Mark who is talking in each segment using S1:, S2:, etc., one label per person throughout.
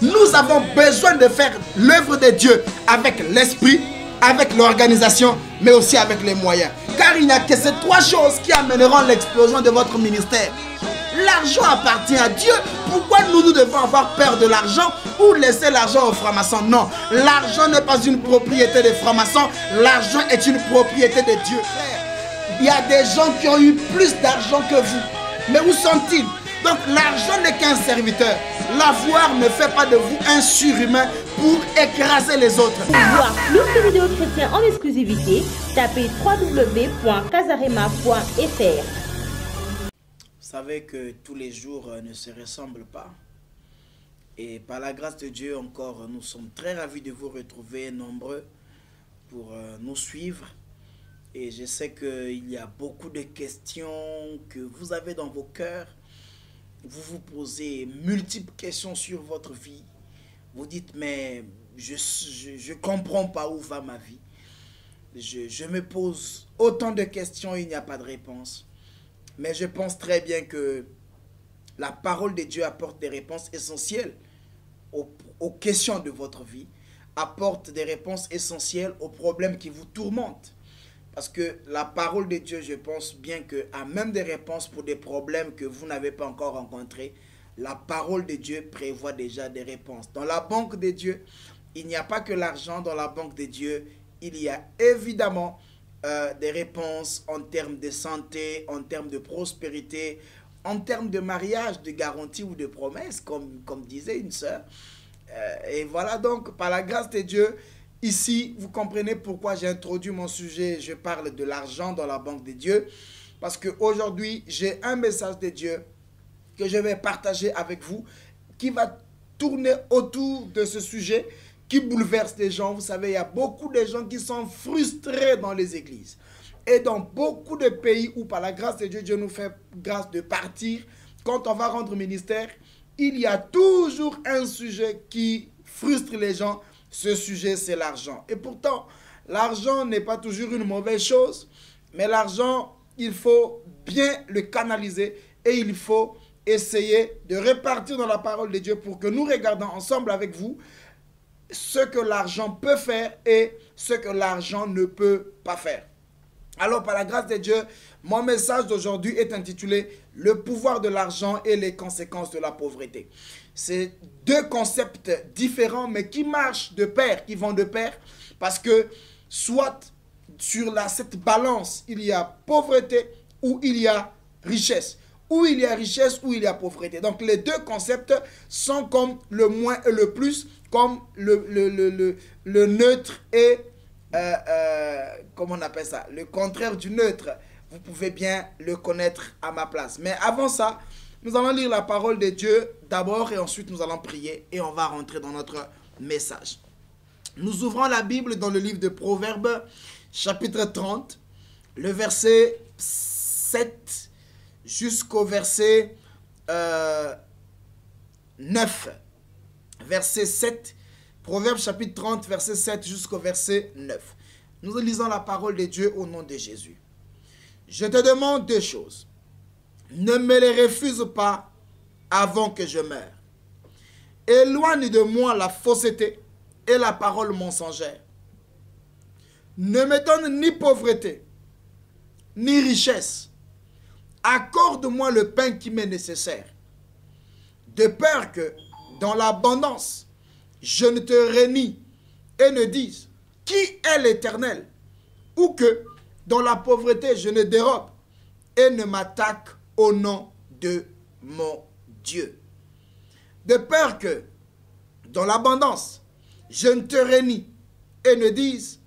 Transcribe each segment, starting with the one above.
S1: Nous avons besoin de faire l'œuvre de Dieu avec l'esprit, avec l'organisation, mais aussi avec les moyens. Car il n'y a que ces trois choses qui amèneront l'explosion de votre ministère. L'argent appartient à Dieu. Pourquoi nous, nous devons avoir peur de l'argent ou laisser l'argent aux francs-maçons? Non, l'argent n'est pas une propriété des francs-maçons. L'argent est une propriété de Dieu. Il y a des gens qui ont eu plus d'argent que vous. Mais où sont-ils? Donc l'argent n'est qu'un serviteur. L'avoir ne fait pas de vous un surhumain pour écraser les autres.
S2: Pour voir plus de vidéos chrétiens en exclusivité, tapez www.casarema.fr.
S1: Vous savez que tous les jours euh, ne se ressemblent pas. Et par la grâce de Dieu encore, nous sommes très ravis de vous retrouver nombreux pour euh, nous suivre. Et je sais qu'il y a beaucoup de questions que vous avez dans vos cœurs. Vous vous posez multiples questions sur votre vie. Vous dites, mais je ne je, comprends pas où va ma vie. Je, me pose autant de questions, il n'y a pas de réponse. Mais je pense très bien que la parole de Dieu apporte des réponses essentielles aux, aux, questions de votre vie, apporte des réponses essentielles aux problèmes qui vous tourmentent. Parce que la parole de Dieu, je pense bien que a même des réponses pour des problèmes que vous n'avez pas encore rencontrés. La parole de Dieu prévoit déjà des réponses. Dans la banque de Dieu, il n'y a pas que l'argent. Dans la banque de Dieu, il y a évidemment euh, des réponses en termes de santé, en termes de prospérité, en termes de mariage, de garantie ou de promesse, comme, comme disait une sœur. Euh, et voilà donc, par la grâce de Dieu, ici, vous comprenez pourquoi j'ai introduit mon sujet. Je parle de l'argent dans la banque de Dieu. Parce qu'aujourd'hui, j'ai un message de Dieu que je vais partager avec vous qui va tourner autour de ce sujet qui bouleverse les gens. Vous savez, il y a beaucoup de gens qui sont frustrés dans les églises. Et dans beaucoup de pays où par la grâce de Dieu, Dieu nous fait grâce de partir, quand on va rendre ministère, il y a toujours un sujet qui frustre les gens. Ce sujet, c'est l'argent. Et pourtant, l'argent n'est pas toujours une mauvaise chose, mais l'argent, il faut bien le canaliser et il faut essayer de répartir dans la parole de Dieu pour que nous regardons ensemble avec vous ce que l'argent peut faire et ce que l'argent ne peut pas faire. Alors, par la grâce de Dieu, mon message d'aujourd'hui est intitulé Le pouvoir de l'argent et les conséquences de la pauvreté. C'est deux concepts différents, mais qui marchent de pair, qui vont de pair, parce que soit sur cette balance, il y a pauvreté ou il y a richesse. Où il y a richesse, où il y a pauvreté. Donc les deux concepts sont comme le moins et le plus, comme le neutre et, euh, euh, comment on appelle ça, le contraire du neutre. Vous pouvez bien le connaître à ma place. Mais avant ça, nous allons lire la parole de Dieu d'abord et ensuite nous allons prier et on va rentrer dans notre message. Nous ouvrons la Bible dans le livre de Proverbes, chapitre 30, le verset 7 jusqu'au verset euh, 9. Verset 7. Proverbe chapitre 30, verset 7 jusqu'au verset 9. Nous lisons la parole de Dieu au nom de Jésus. Je te demande deux choses. Ne me les refuse pas avant que je meure. Éloigne de moi la fausseté et la parole mensongère. Ne me donne ni pauvreté, ni richesse accorde-moi le pain qui m'est nécessaire, de peur que dans l'abondance, je ne te renie et ne dise, qui est l'Éternel? Ou que dans la pauvreté, je ne dérobe et ne m'attaque au nom de mon Dieu. De peur que dans l'abondance, je ne te renie et ne dise,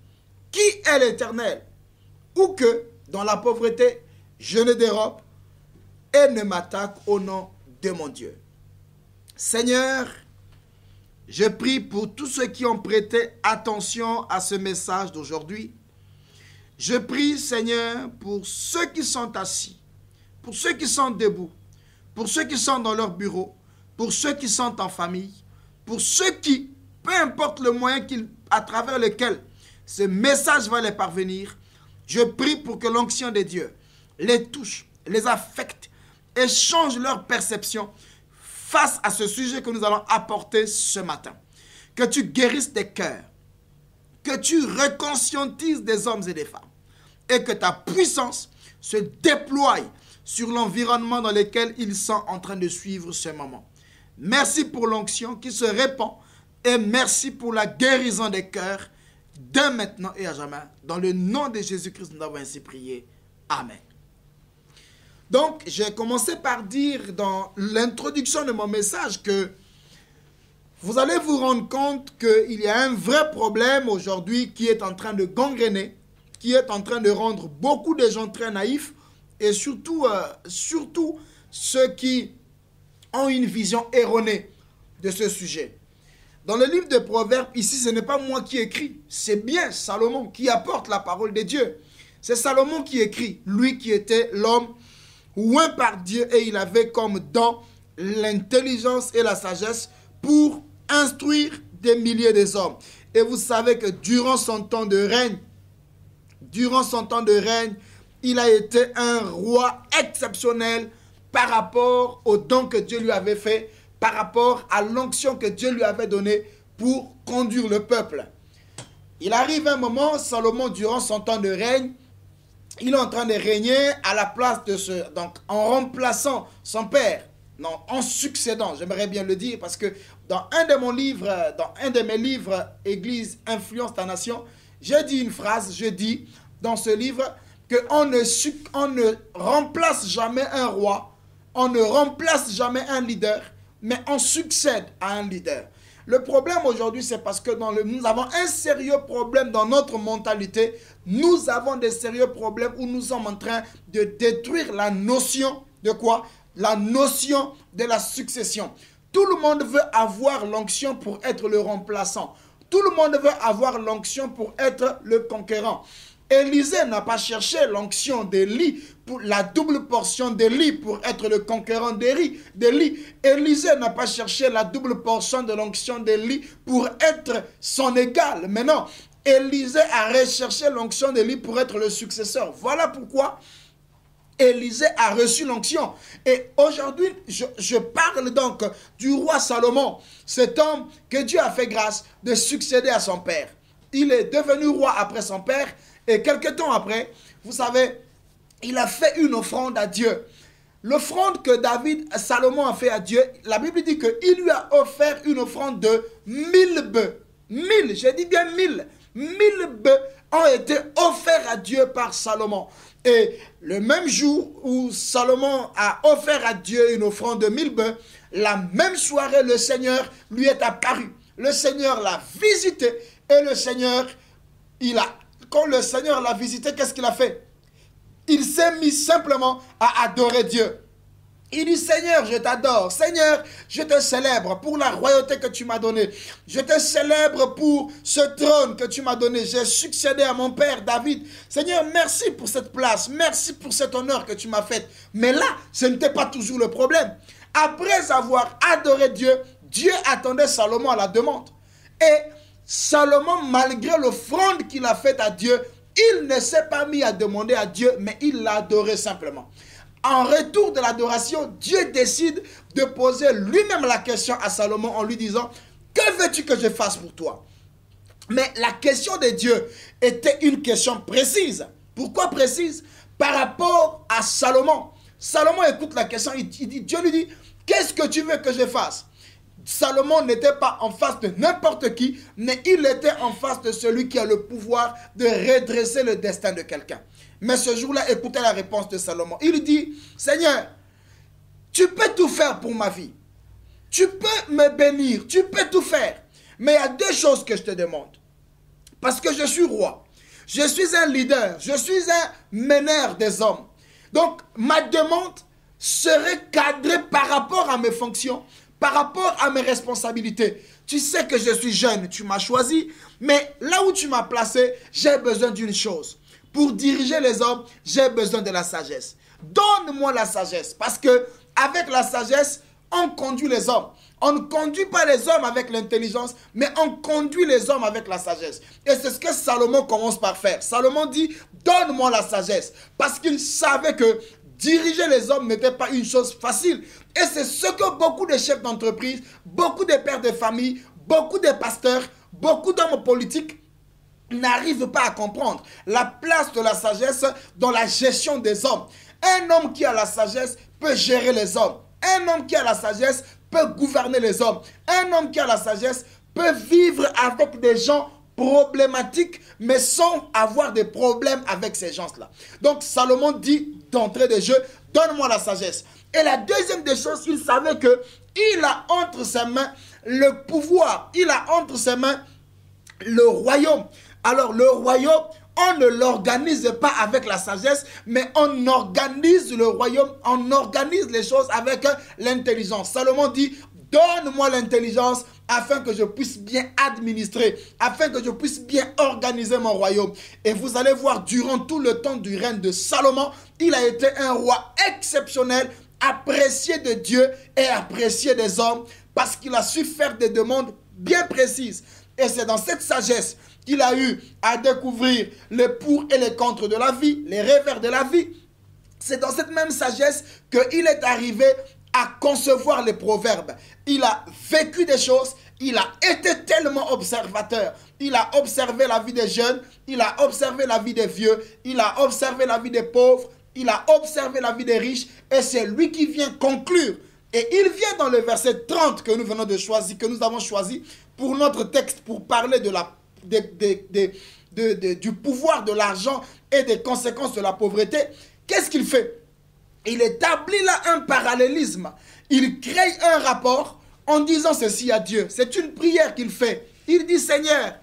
S1: qui est l'Éternel Ou que dans la pauvreté, je ne dérobe et ne m'attaque au nom de mon Dieu. Seigneur, je prie pour tous ceux qui ont prêté attention à ce message d'aujourd'hui. Je prie, Seigneur, pour ceux qui sont assis, pour ceux qui sont debout, pour ceux qui sont dans leur bureau, pour ceux qui sont en famille, pour ceux qui, peu importe le moyen à travers lequel ce message va les parvenir, je prie pour que l'onction de Dieu les touche, les affecte, et change leur perception face à ce sujet que nous allons apporter ce matin. Que tu guérisses tes cœurs, que tu reconscientises des hommes et des femmes et que ta puissance se déploie sur l'environnement dans lequel ils sont en train de suivre ce moment. Merci pour l'onction qui se répand et merci pour la guérison des cœurs dès maintenant et à jamais. Dans le nom de Jésus-Christ, nous avons ainsi prié. Amen. Donc, j'ai commencé par dire dans l'introduction de mon message que vous allez vous rendre compte qu'il y a un vrai problème aujourd'hui qui est en train de gangréner, qui est en train de rendre beaucoup de gens très naïfs et surtout, euh, surtout ceux qui ont une vision erronée de ce sujet. Dans le livre de Proverbes, ici, ce n'est pas moi qui écris, c'est bien Salomon qui apporte la parole de Dieu. C'est Salomon qui écrit, lui qui était l'homme ouin par Dieu et il avait comme don l'intelligence et la sagesse pour instruire des milliers de hommes. Et vous savez que durant son temps de règne, durant son temps de règne, il a été un roi exceptionnel par rapport au don que Dieu lui avait fait, par rapport à l'onction que Dieu lui avait donnée pour conduire le peuple. Il arrive un moment, Salomon, durant son temps de règne, il est en train de régner à la place de ce... Donc, en remplaçant son père, non, en succédant, j'aimerais bien le dire, parce que dans un de, mon livre, dans un de mes livres, Église, influence ta nation, j'ai dit une phrase, je dis dans ce livre qu'on ne, on ne remplace jamais un roi, on ne remplace jamais un leader, mais on succède à un leader. Le problème aujourd'hui, c'est parce que nous avons un sérieux problème dans notre mentalité. Nous avons des sérieux problèmes où nous sommes en train de détruire la notion de quoi? La notion de la succession. Tout le monde veut avoir l'onction pour être le remplaçant. Tout le monde veut avoir l'onction pour être le conquérant. Élisée n'a pas cherché l'onction d'Élie la double portion d'Élie pour être le conquérant d'Élie. Élisée n'a pas cherché la double portion de l'onction d'Élie pour être son égal. Mais non, Élisée a recherché l'onction d'Élie pour être le successeur. Voilà pourquoi Élisée a reçu l'onction. Et aujourd'hui, je, parle donc du roi Salomon, cet homme que Dieu a fait grâce de succéder à son père. Il est devenu roi après son père et quelques temps après, vous savez, il a fait une offrande à Dieu. L'offrande que David, Salomon a fait à Dieu, la Bible dit qu'il lui a offert une offrande de mille bœufs. Mille, j'ai dit bien mille. Mille bœufs ont été offerts à Dieu par Salomon. Et le même jour où Salomon a offert à Dieu une offrande de mille bœufs, la même soirée, le Seigneur lui est apparu. Le Seigneur l'a visité et le Seigneur, il a quand le Seigneur l'a visité, qu'est-ce qu'il a fait? Il s'est mis simplement à adorer Dieu. Il dit, Seigneur, je t'adore. Seigneur, je te célèbre pour la royauté que tu m'as donnée. Je te célèbre pour ce trône que tu m'as donné. J'ai succédé à mon père David. Seigneur, merci pour cette place. Merci pour cet honneur que tu m'as fait. Mais là, ce n'était pas toujours le problème. Après avoir adoré Dieu, Dieu attendait Salomon à la demande. Et Salomon, malgré l'offrande qu'il a faite à Dieu, il ne s'est pas mis à demander à Dieu, mais il l'a adoré simplement. En retour de l'adoration, Dieu décide de poser lui-même la question à Salomon en lui disant, que veux-tu que je fasse pour toi? Mais la question de Dieu était une question précise. Pourquoi précise? Par rapport à Salomon. Salomon écoute la question, il dit, Dieu lui dit, qu'est-ce que tu veux que je fasse? Salomon n'était pas en face de n'importe qui, mais il était en face de celui qui a le pouvoir de redresser le destin de quelqu'un. Mais ce jour-là, écoutez la réponse de Salomon. Il dit, Seigneur, tu peux tout faire pour ma vie. Tu peux me bénir, tu peux tout faire. Mais il y a deux choses que je te demande. Parce que je suis roi. Je suis un leader. Je suis un meneur des hommes. Donc, ma demande serait cadrée par rapport à mes fonctions, par rapport à mes responsabilités. Tu sais que je suis jeune, tu m'as choisi, mais là où tu m'as placé, j'ai besoin d'une chose. Pour diriger les hommes, j'ai besoin de la sagesse. Donne-moi la sagesse, parce que avec la sagesse, on conduit les hommes. On ne conduit pas les hommes avec l'intelligence, mais on conduit les hommes avec la sagesse. Et c'est ce que Salomon commence par faire. Salomon dit, donne-moi la sagesse. Parce qu'il savait que diriger les hommes n'était pas une chose facile. Et c'est ce que beaucoup de chefs d'entreprise, beaucoup de pères de famille, beaucoup de pasteurs, beaucoup d'hommes politiques n'arrivent pas à comprendre. La place de la sagesse dans la gestion des hommes. Un homme qui a la sagesse peut gérer les hommes. Un homme qui a la sagesse peut gouverner les hommes. Un homme qui a la sagesse peut vivre avec des gens problématiques, mais sans avoir de problèmes avec ces gens-là. Donc Salomon dit d'entrée de jeu, donne-moi la sagesse. Et la deuxième des choses, il savait que il a entre ses mains le pouvoir, il a entre ses mains le royaume. Alors le royaume, on ne l'organise pas avec la sagesse, mais on organise le royaume, on organise les choses avec l'intelligence. Salomon dit, donne-moi l'intelligence afin que je puisse bien administrer, afin que je puisse bien organiser mon royaume. Et vous allez voir, durant tout le temps du règne de Salomon, il a été un roi exceptionnel, apprécié de Dieu et apprécié des hommes, parce qu'il a su faire des demandes bien précises. Et c'est dans cette sagesse qu'il a eu à découvrir les pour et les contre de la vie, les revers de la vie. C'est dans cette même sagesse qu'il est arrivé concevoir les proverbes. Il a vécu des choses, il a été tellement observateur. Il a observé la vie des jeunes, il a observé la vie des vieux, il a observé la vie des pauvres, il a observé la vie des riches et c'est lui qui vient conclure. Et il vient dans le verset 30 que nous venons de choisir, que nous avons choisi pour notre texte, pour parler de la, du pouvoir de l'argent et des conséquences de la pauvreté. Qu'est-ce qu'il fait? Il établit là un parallélisme. Il crée un rapport en disant ceci à Dieu. C'est une prière qu'il fait. Il dit, Seigneur,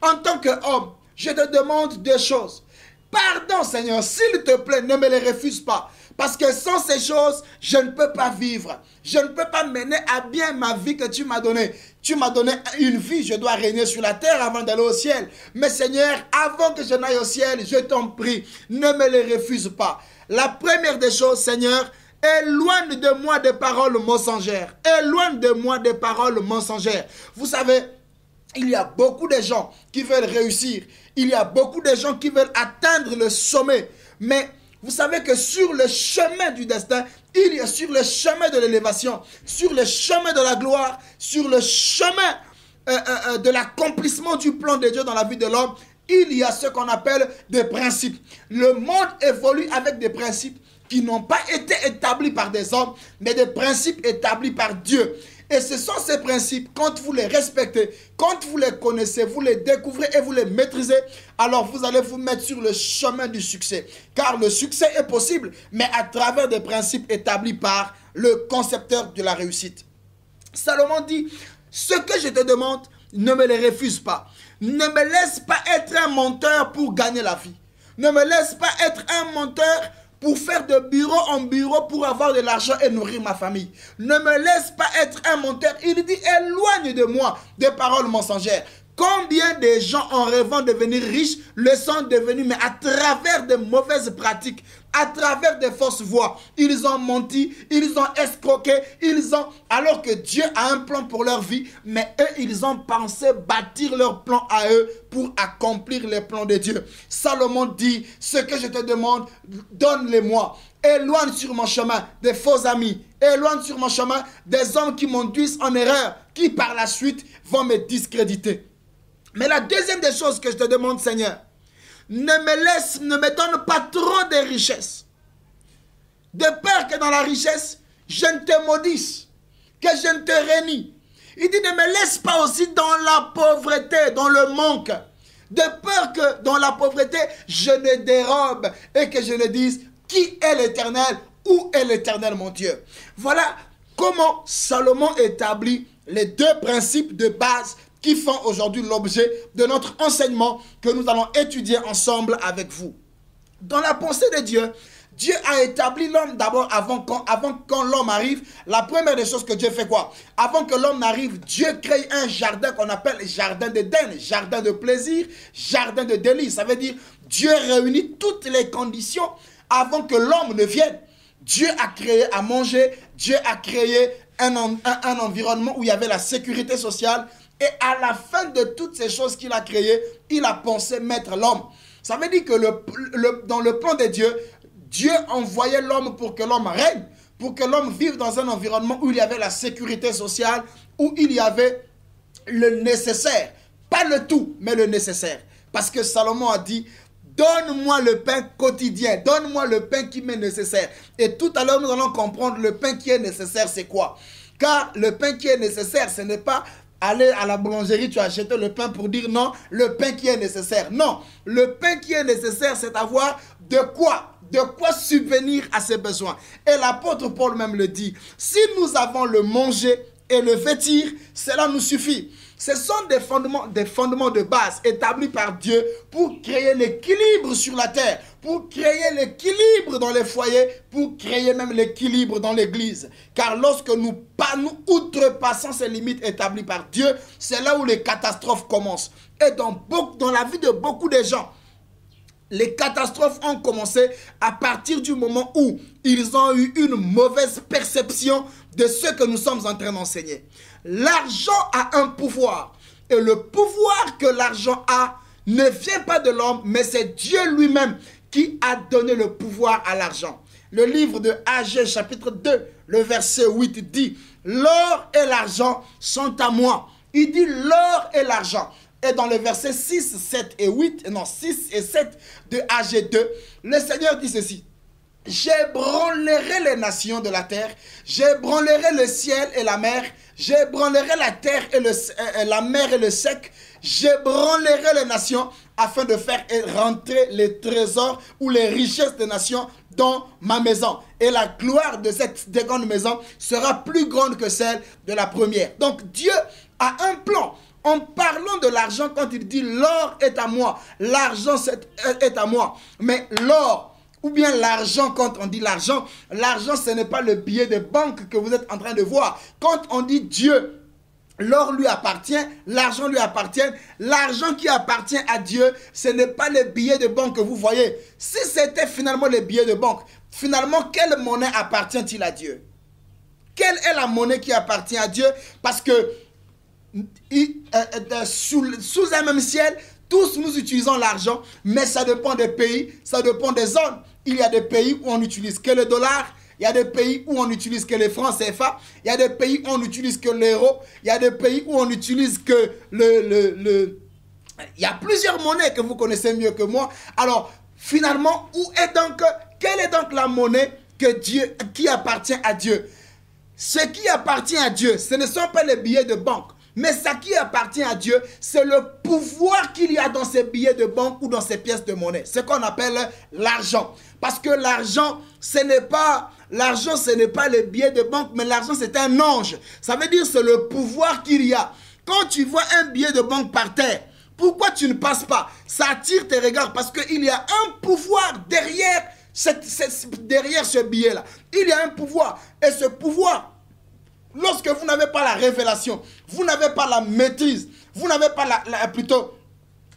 S1: en tant qu'homme, je te demande deux choses. Pardon, Seigneur, s'il te plaît, ne me les refuse pas. Parce que sans ces choses, je ne peux pas vivre. Je ne peux pas mener à bien ma vie que tu m'as donnée. Tu m'as donné une vie, je dois régner sur la terre avant d'aller au ciel. Mais Seigneur, avant que je n'aille au ciel, je t'en prie, ne me les refuse pas. La première des choses, Seigneur, éloigne de moi des paroles mensongères. Éloigne de moi des paroles mensongères. Vous savez, il y a beaucoup de gens qui veulent réussir. Il y a beaucoup de gens qui veulent atteindre le sommet. Mais vous savez que sur le chemin du destin, il y a sur le chemin de l'élévation, sur le chemin de la gloire, sur le chemin euh, euh, euh, de l'accomplissement du plan de Dieu dans la vie de l'homme, il y a ce qu'on appelle des principes. Le monde évolue avec des principes qui n'ont pas été établis par des hommes, mais des principes établis par Dieu. Et ce sont ces principes, quand vous les respectez, quand vous les connaissez, vous les découvrez et vous les maîtrisez, alors vous allez vous mettre sur le chemin du succès. Car le succès est possible, mais à travers des principes établis par le concepteur de la réussite. Salomon dit, ce que je te demande, ne me les refuse pas. Ne me laisse pas être un menteur pour gagner la vie. Ne me laisse pas être un menteur pour faire de bureau en bureau pour avoir de l'argent et nourrir ma famille. Ne me laisse pas être un menteur. Il dit, éloigne de moi des paroles mensongères. Combien de gens en rêvant de devenir riches le sont devenus, mais à travers de mauvaises pratiques, à travers des fausses voies. Ils ont menti, ils ont escroqué, ils ont... Alors que Dieu a un plan pour leur vie, mais eux, ils ont pensé bâtir leur plan à eux pour accomplir les plans de Dieu. Salomon dit, ce que je te demande, donne-les-moi. Éloigne sur mon chemin des faux amis. Éloigne sur mon chemin des hommes qui m'induisent en erreur, qui par la suite vont me discréditer. Mais la deuxième des choses que je te demande, Seigneur, ne me laisse, ne me donne pas trop de richesses. De peur que dans la richesse, je ne te maudisse, que je ne te réunis. Il dit ne me laisse pas aussi dans la pauvreté, dans le manque. De peur que dans la pauvreté, je ne dérobe et que je ne dise qui est l'éternel, où est l'éternel mon Dieu. Voilà comment Salomon établit les deux principes de base qui font aujourd'hui l'objet de notre enseignement que nous allons étudier ensemble avec vous. Dans la pensée de Dieu, Dieu a établi l'homme d'abord avant quand, avant l'homme arrive. La première des choses que Dieu fait quoi? Avant que l'homme n'arrive, Dieu crée un jardin qu'on appelle jardin d'Éden, jardin de plaisir, jardin de délice. Ça veut dire Dieu réunit toutes les conditions avant que l'homme ne vienne. Dieu a créé à manger, Dieu a créé un, un environnement où il y avait la sécurité sociale, et à la fin de toutes ces choses qu'il a créées, il a pensé mettre l'homme. Ça veut dire que dans le plan de Dieu, Dieu envoyait l'homme pour que l'homme règne, pour que l'homme vive dans un environnement où il y avait la sécurité sociale, où il y avait le nécessaire. Pas le tout, mais le nécessaire. Parce que Salomon a dit, donne-moi le pain quotidien, donne-moi le pain qui m'est nécessaire. Et tout à l'heure, nous allons comprendre le pain qui est nécessaire, c'est quoi? Car le pain qui est nécessaire, ce n'est pas aller à la boulangerie, tu acheté le pain pour dire non, le pain qui est nécessaire. Non, le pain qui est nécessaire, c'est avoir de quoi de quoi subvenir à ses besoins. Et l'apôtre Paul même le dit, si nous avons le manger et le vêtir, cela nous suffit. Ce sont des fondements, de base établis par Dieu pour créer l'équilibre sur la terre, pour créer l'équilibre dans les foyers, pour créer même l'équilibre dans l'église. Car lorsque nous, nous outrepassons ces limites établies par Dieu, c'est là où les catastrophes commencent. Et dans la vie de beaucoup de gens, les catastrophes ont commencé à partir du moment où ils ont eu une mauvaise perception de ce que nous sommes en train d'enseigner. L'argent a un pouvoir. Et le pouvoir que l'argent a ne vient pas de l'homme, mais c'est Dieu lui-même qui a donné le pouvoir à l'argent. Le livre de Agé chapitre 2, le verset 8 dit, L'or et l'argent sont à moi. Il dit l'or et l'argent. Et dans le verset 6, 7 et 8, non, 6 et 7 de AG2, le Seigneur dit ceci. J'ébranlerai les nations de la terre, j'ébranlerai le ciel et la mer, j'ébranlerai la terre et le, euh, la mer et le sec, j'ébranlerai les nations afin de faire rentrer les trésors ou les richesses des nations dans ma maison. Et la gloire de cette seconde maison sera plus grande que celle de la première. Donc Dieu a un plan en parlant de l'argent, quand il dit l'or est à moi, l'argent est à moi. Mais l'or, ou bien l'argent, quand on dit l'argent, l'argent ce n'est pas le billet de banque que vous êtes en train de voir. Quand on dit Dieu, l'or lui appartient, l'argent lui appartient. L'argent qui appartient à Dieu, ce n'est pas le billet de banque que vous voyez. Si c'était finalement le billet de banque, finalement, quelle monnaie appartient-il à Dieu? Quelle est la monnaie qui appartient à Dieu? Parce que euh, euh, sous, sous un même ciel, tous nous utilisons l'argent, mais ça dépend des pays, ça dépend des zones. Il y a des pays où on n'utilise que le dollar, il y a des pays où on n'utilise que les francs CFA, il y a des pays où on n'utilise que l'euro, il y a des pays où on n'utilise que le, le. Il y a plusieurs monnaies que vous connaissez mieux que moi. Alors, finalement, où est donc, quelle est donc la monnaie qui appartient à Dieu? Ce qui appartient à Dieu, ce ne sont pas les billets de banque. Mais ce qui appartient à Dieu, c'est le pouvoir qu'il y a dans ces billets de banque ou dans ces pièces de monnaie. Ce qu'on appelle l'argent. Parce que l'argent, ce n'est pas l'argent, ce n'est pas les billets de banque, mais l'argent, c'est un ange. Ça veut dire c'est le pouvoir qu'il y a. Quand tu vois un billet de banque par terre, pourquoi tu ne passes pas? Ça attire tes regards parce qu'il y a un pouvoir derrière, derrière ce billet-là. Il y a un pouvoir. Et ce pouvoir, Lorsque vous n'avez pas la révélation, vous n'avez pas la maîtrise, vous n'avez pas la, plutôt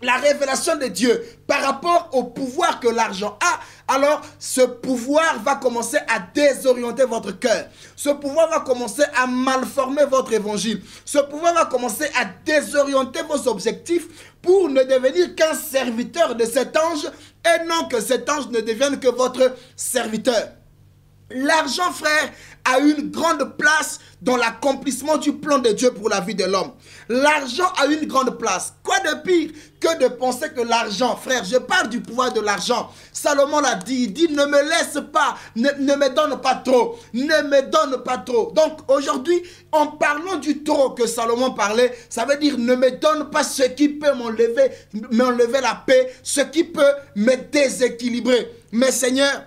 S1: la révélation de Dieu par rapport au pouvoir que l'argent a, alors ce pouvoir va commencer à désorienter votre cœur. Ce pouvoir va commencer à malformer votre évangile. Ce pouvoir va commencer à désorienter vos objectifs pour ne devenir qu'un serviteur de cet ange et non que cet ange ne devienne que votre serviteur. L'argent, frère, a une grande place dans l'accomplissement du plan de Dieu pour la vie de l'homme. L'argent a une grande place. Quoi de pire que de penser que l'argent, frère, je parle du pouvoir de l'argent. Salomon l'a dit, il dit, ne me laisse pas, ne, ne, me donne pas trop, ne me donne pas trop. Donc aujourd'hui, en parlant du trop que Salomon parlait, ça veut dire ne me donne pas ce qui peut m'enlever, m'enlever la paix, ce qui peut me déséquilibrer. Mais Seigneur,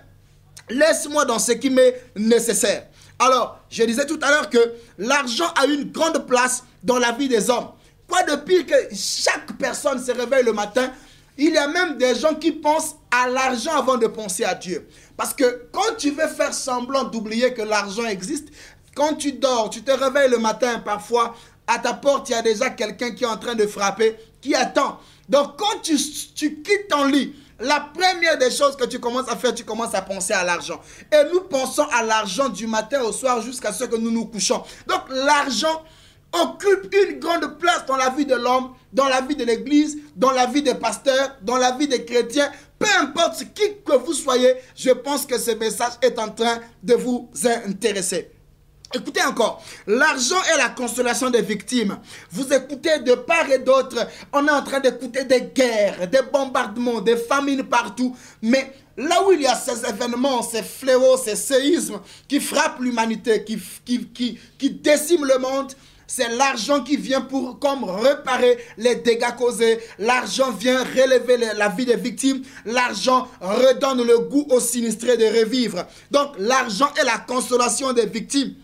S1: laisse-moi dans ce qui m'est nécessaire. Alors, je disais tout à l'heure que l'argent a une grande place dans la vie des hommes. Quoi de pire que chaque personne se réveille le matin il y a même des gens qui pensent à l'argent avant de penser à Dieu. Parce que quand tu veux faire semblant d'oublier que l'argent existe, quand tu dors, tu te réveilles le matin, parfois, à ta porte, il y a déjà quelqu'un qui est en train de frapper, qui attend. Donc quand tu, tu quittes ton lit, la première des choses que tu commences à faire, tu commences à penser à l'argent. Et nous pensons à l'argent du matin au soir jusqu'à ce que nous nous couchons. Donc l'argent occupe une grande place dans la vie de l'homme, dans la vie de l'église, dans la vie des pasteurs, dans la vie des chrétiens, peu importe qui que vous soyez, je pense que ce message est en train de vous intéresser. Écoutez encore, l'argent est la consolation des victimes. Vous écoutez de part et d'autre, on est en train d'écouter des guerres, des bombardements, des famines partout. Mais là où il y a ces événements, ces fléaux, ces séismes qui frappent l'humanité, qui, qui, qui, qui déciment le monde, c'est l'argent qui vient pour comme réparer les dégâts causés. L'argent vient relever la vie des victimes. L'argent redonne le goût aux sinistrés de revivre. Donc l'argent est la consolation des victimes.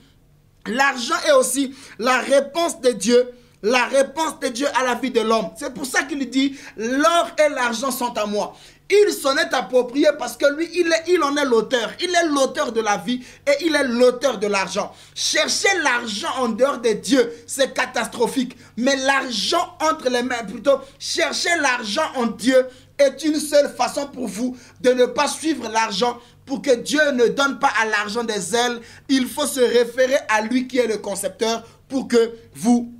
S1: L'argent est aussi la réponse de Dieu, la réponse de Dieu à la vie de l'homme. C'est pour ça qu'il dit, l'or et l'argent sont à moi. Il s'en est approprié parce que lui, il, est, en est l'auteur. Il est l'auteur de la vie et il est l'auteur de l'argent. Chercher l'argent en dehors de Dieu, c'est catastrophique. Mais l'argent entre les mains, plutôt, chercher l'argent en Dieu est une seule façon pour vous de ne pas suivre l'argent, pour que Dieu ne donne pas à l'argent des ailes, il faut se référer à lui qui est le concepteur pour que vous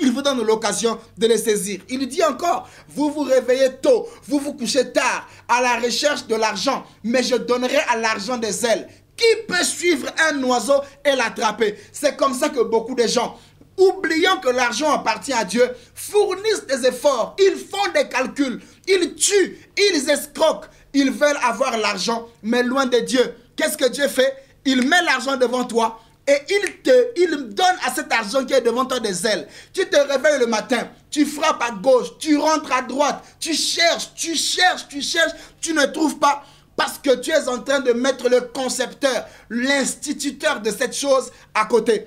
S1: il vous donne l'occasion de les saisir. Il dit encore, vous vous réveillez tôt, vous vous couchez tard à la recherche de l'argent, mais je donnerai à l'argent des ailes. Qui peut suivre un oiseau et l'attraper? C'est comme ça que beaucoup de gens, oubliant que l'argent appartient à Dieu, fournissent des efforts, ils font des calculs, ils tuent, ils escroquent, ils veulent avoir l'argent, mais loin de Dieu. Qu'est-ce que Dieu fait? Il met l'argent devant toi et il te il donne à cet argent qui est devant toi des ailes. Tu te réveilles le matin, tu frappes à gauche, tu rentres à droite, tu cherches, tu cherches, tu cherches, tu ne trouves pas parce que tu es en train de mettre le concepteur, l'instituteur de cette chose à côté.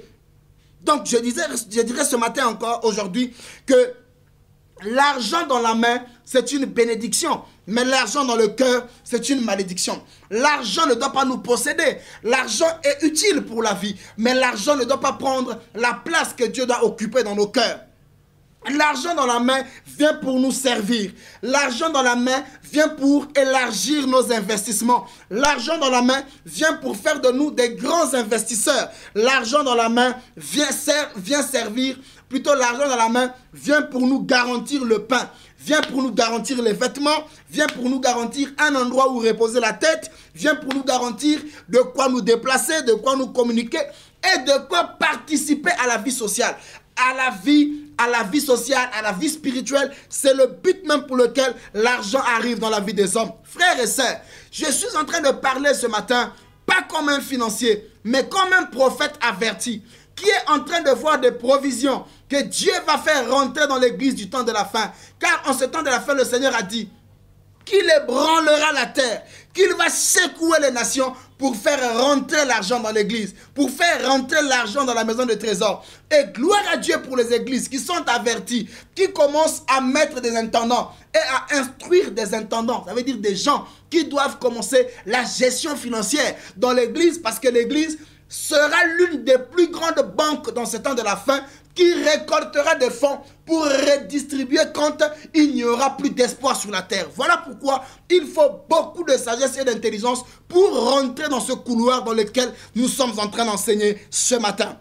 S1: Donc je, disais, je dirais ce matin encore, aujourd'hui, que l'argent dans la main, c'est une bénédiction. Mais l'argent dans le cœur, c'est une malédiction. L'argent ne doit pas nous posséder. L'argent est utile pour la vie. Mais l'argent ne doit pas prendre la place que Dieu doit occuper dans nos cœurs. L'argent dans la main vient pour nous servir. L'argent dans la main vient pour élargir nos investissements. L'argent dans la main vient pour faire de nous des grands investisseurs. L'argent dans la main vient, vient servir, plutôt l'argent dans la main vient pour nous garantir le pain vient pour nous garantir les vêtements, vient pour nous garantir un endroit où reposer la tête, vient pour nous garantir de quoi nous déplacer, de quoi nous communiquer et de quoi participer à la vie sociale. À la vie, à la vie sociale, à la vie spirituelle, c'est le but même pour lequel l'argent arrive dans la vie des hommes. Frères et sœurs, je suis en train de parler ce matin, pas comme un financier, mais comme un prophète averti qui est en train de voir des provisions que Dieu va faire rentrer dans l'église du temps de la fin. Car en ce temps de la fin, le Seigneur a dit qu'il ébranlera la terre, qu'il va secouer les nations pour faire rentrer l'argent dans l'église, pour faire rentrer l'argent dans la maison de trésor. Et gloire à Dieu pour les églises qui sont averties, qui commencent à mettre des intendants et à instruire des intendants. Ça veut dire des gens qui doivent commencer la gestion financière dans l'église parce que l'église sera l'une des plus grandes banques dans ce temps de la fin qui récoltera des fonds pour redistribuer quand il n'y aura plus d'espoir sur la terre. Voilà pourquoi il faut beaucoup de sagesse et d'intelligence pour rentrer dans ce couloir dans lequel nous sommes en train d'enseigner ce matin.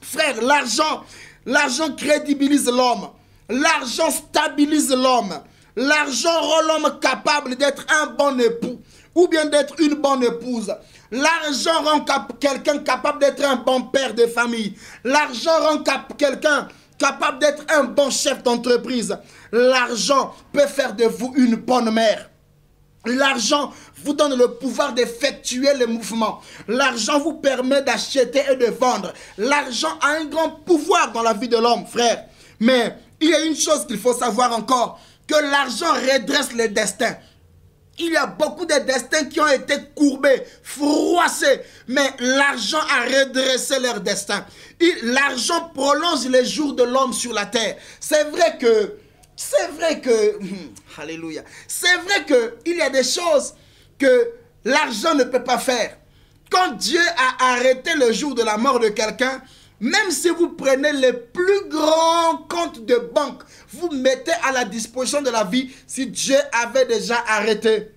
S1: Frère, l'argent, l'argent crédibilise l'homme. L'argent stabilise l'homme. L'argent rend l'homme capable d'être un bon époux ou bien d'être une bonne épouse. L'argent rend quelqu'un capable d'être un bon père de famille. L'argent rend quelqu'un capable d'être un bon chef d'entreprise. L'argent peut faire de vous une bonne mère. L'argent vous donne le pouvoir d'effectuer les mouvements. L'argent vous permet d'acheter et de vendre. L'argent a un grand pouvoir dans la vie de l'homme, frère. Mais il y a une chose qu'il faut savoir encore, que l'argent redresse les destins il y a beaucoup de destins qui ont été courbés, froissés, mais l'argent a redressé leur destin. L'argent prolonge les jours de l'homme sur la terre. C'est vrai que, c'est vrai que, alléluia, c'est vrai que il y a des choses que l'argent ne peut pas faire. Quand Dieu a arrêté le jour de la mort de quelqu'un, même si vous prenez les plus grands comptes de banque, vous mettez à la disposition de la vie, si Dieu avait déjà arrêté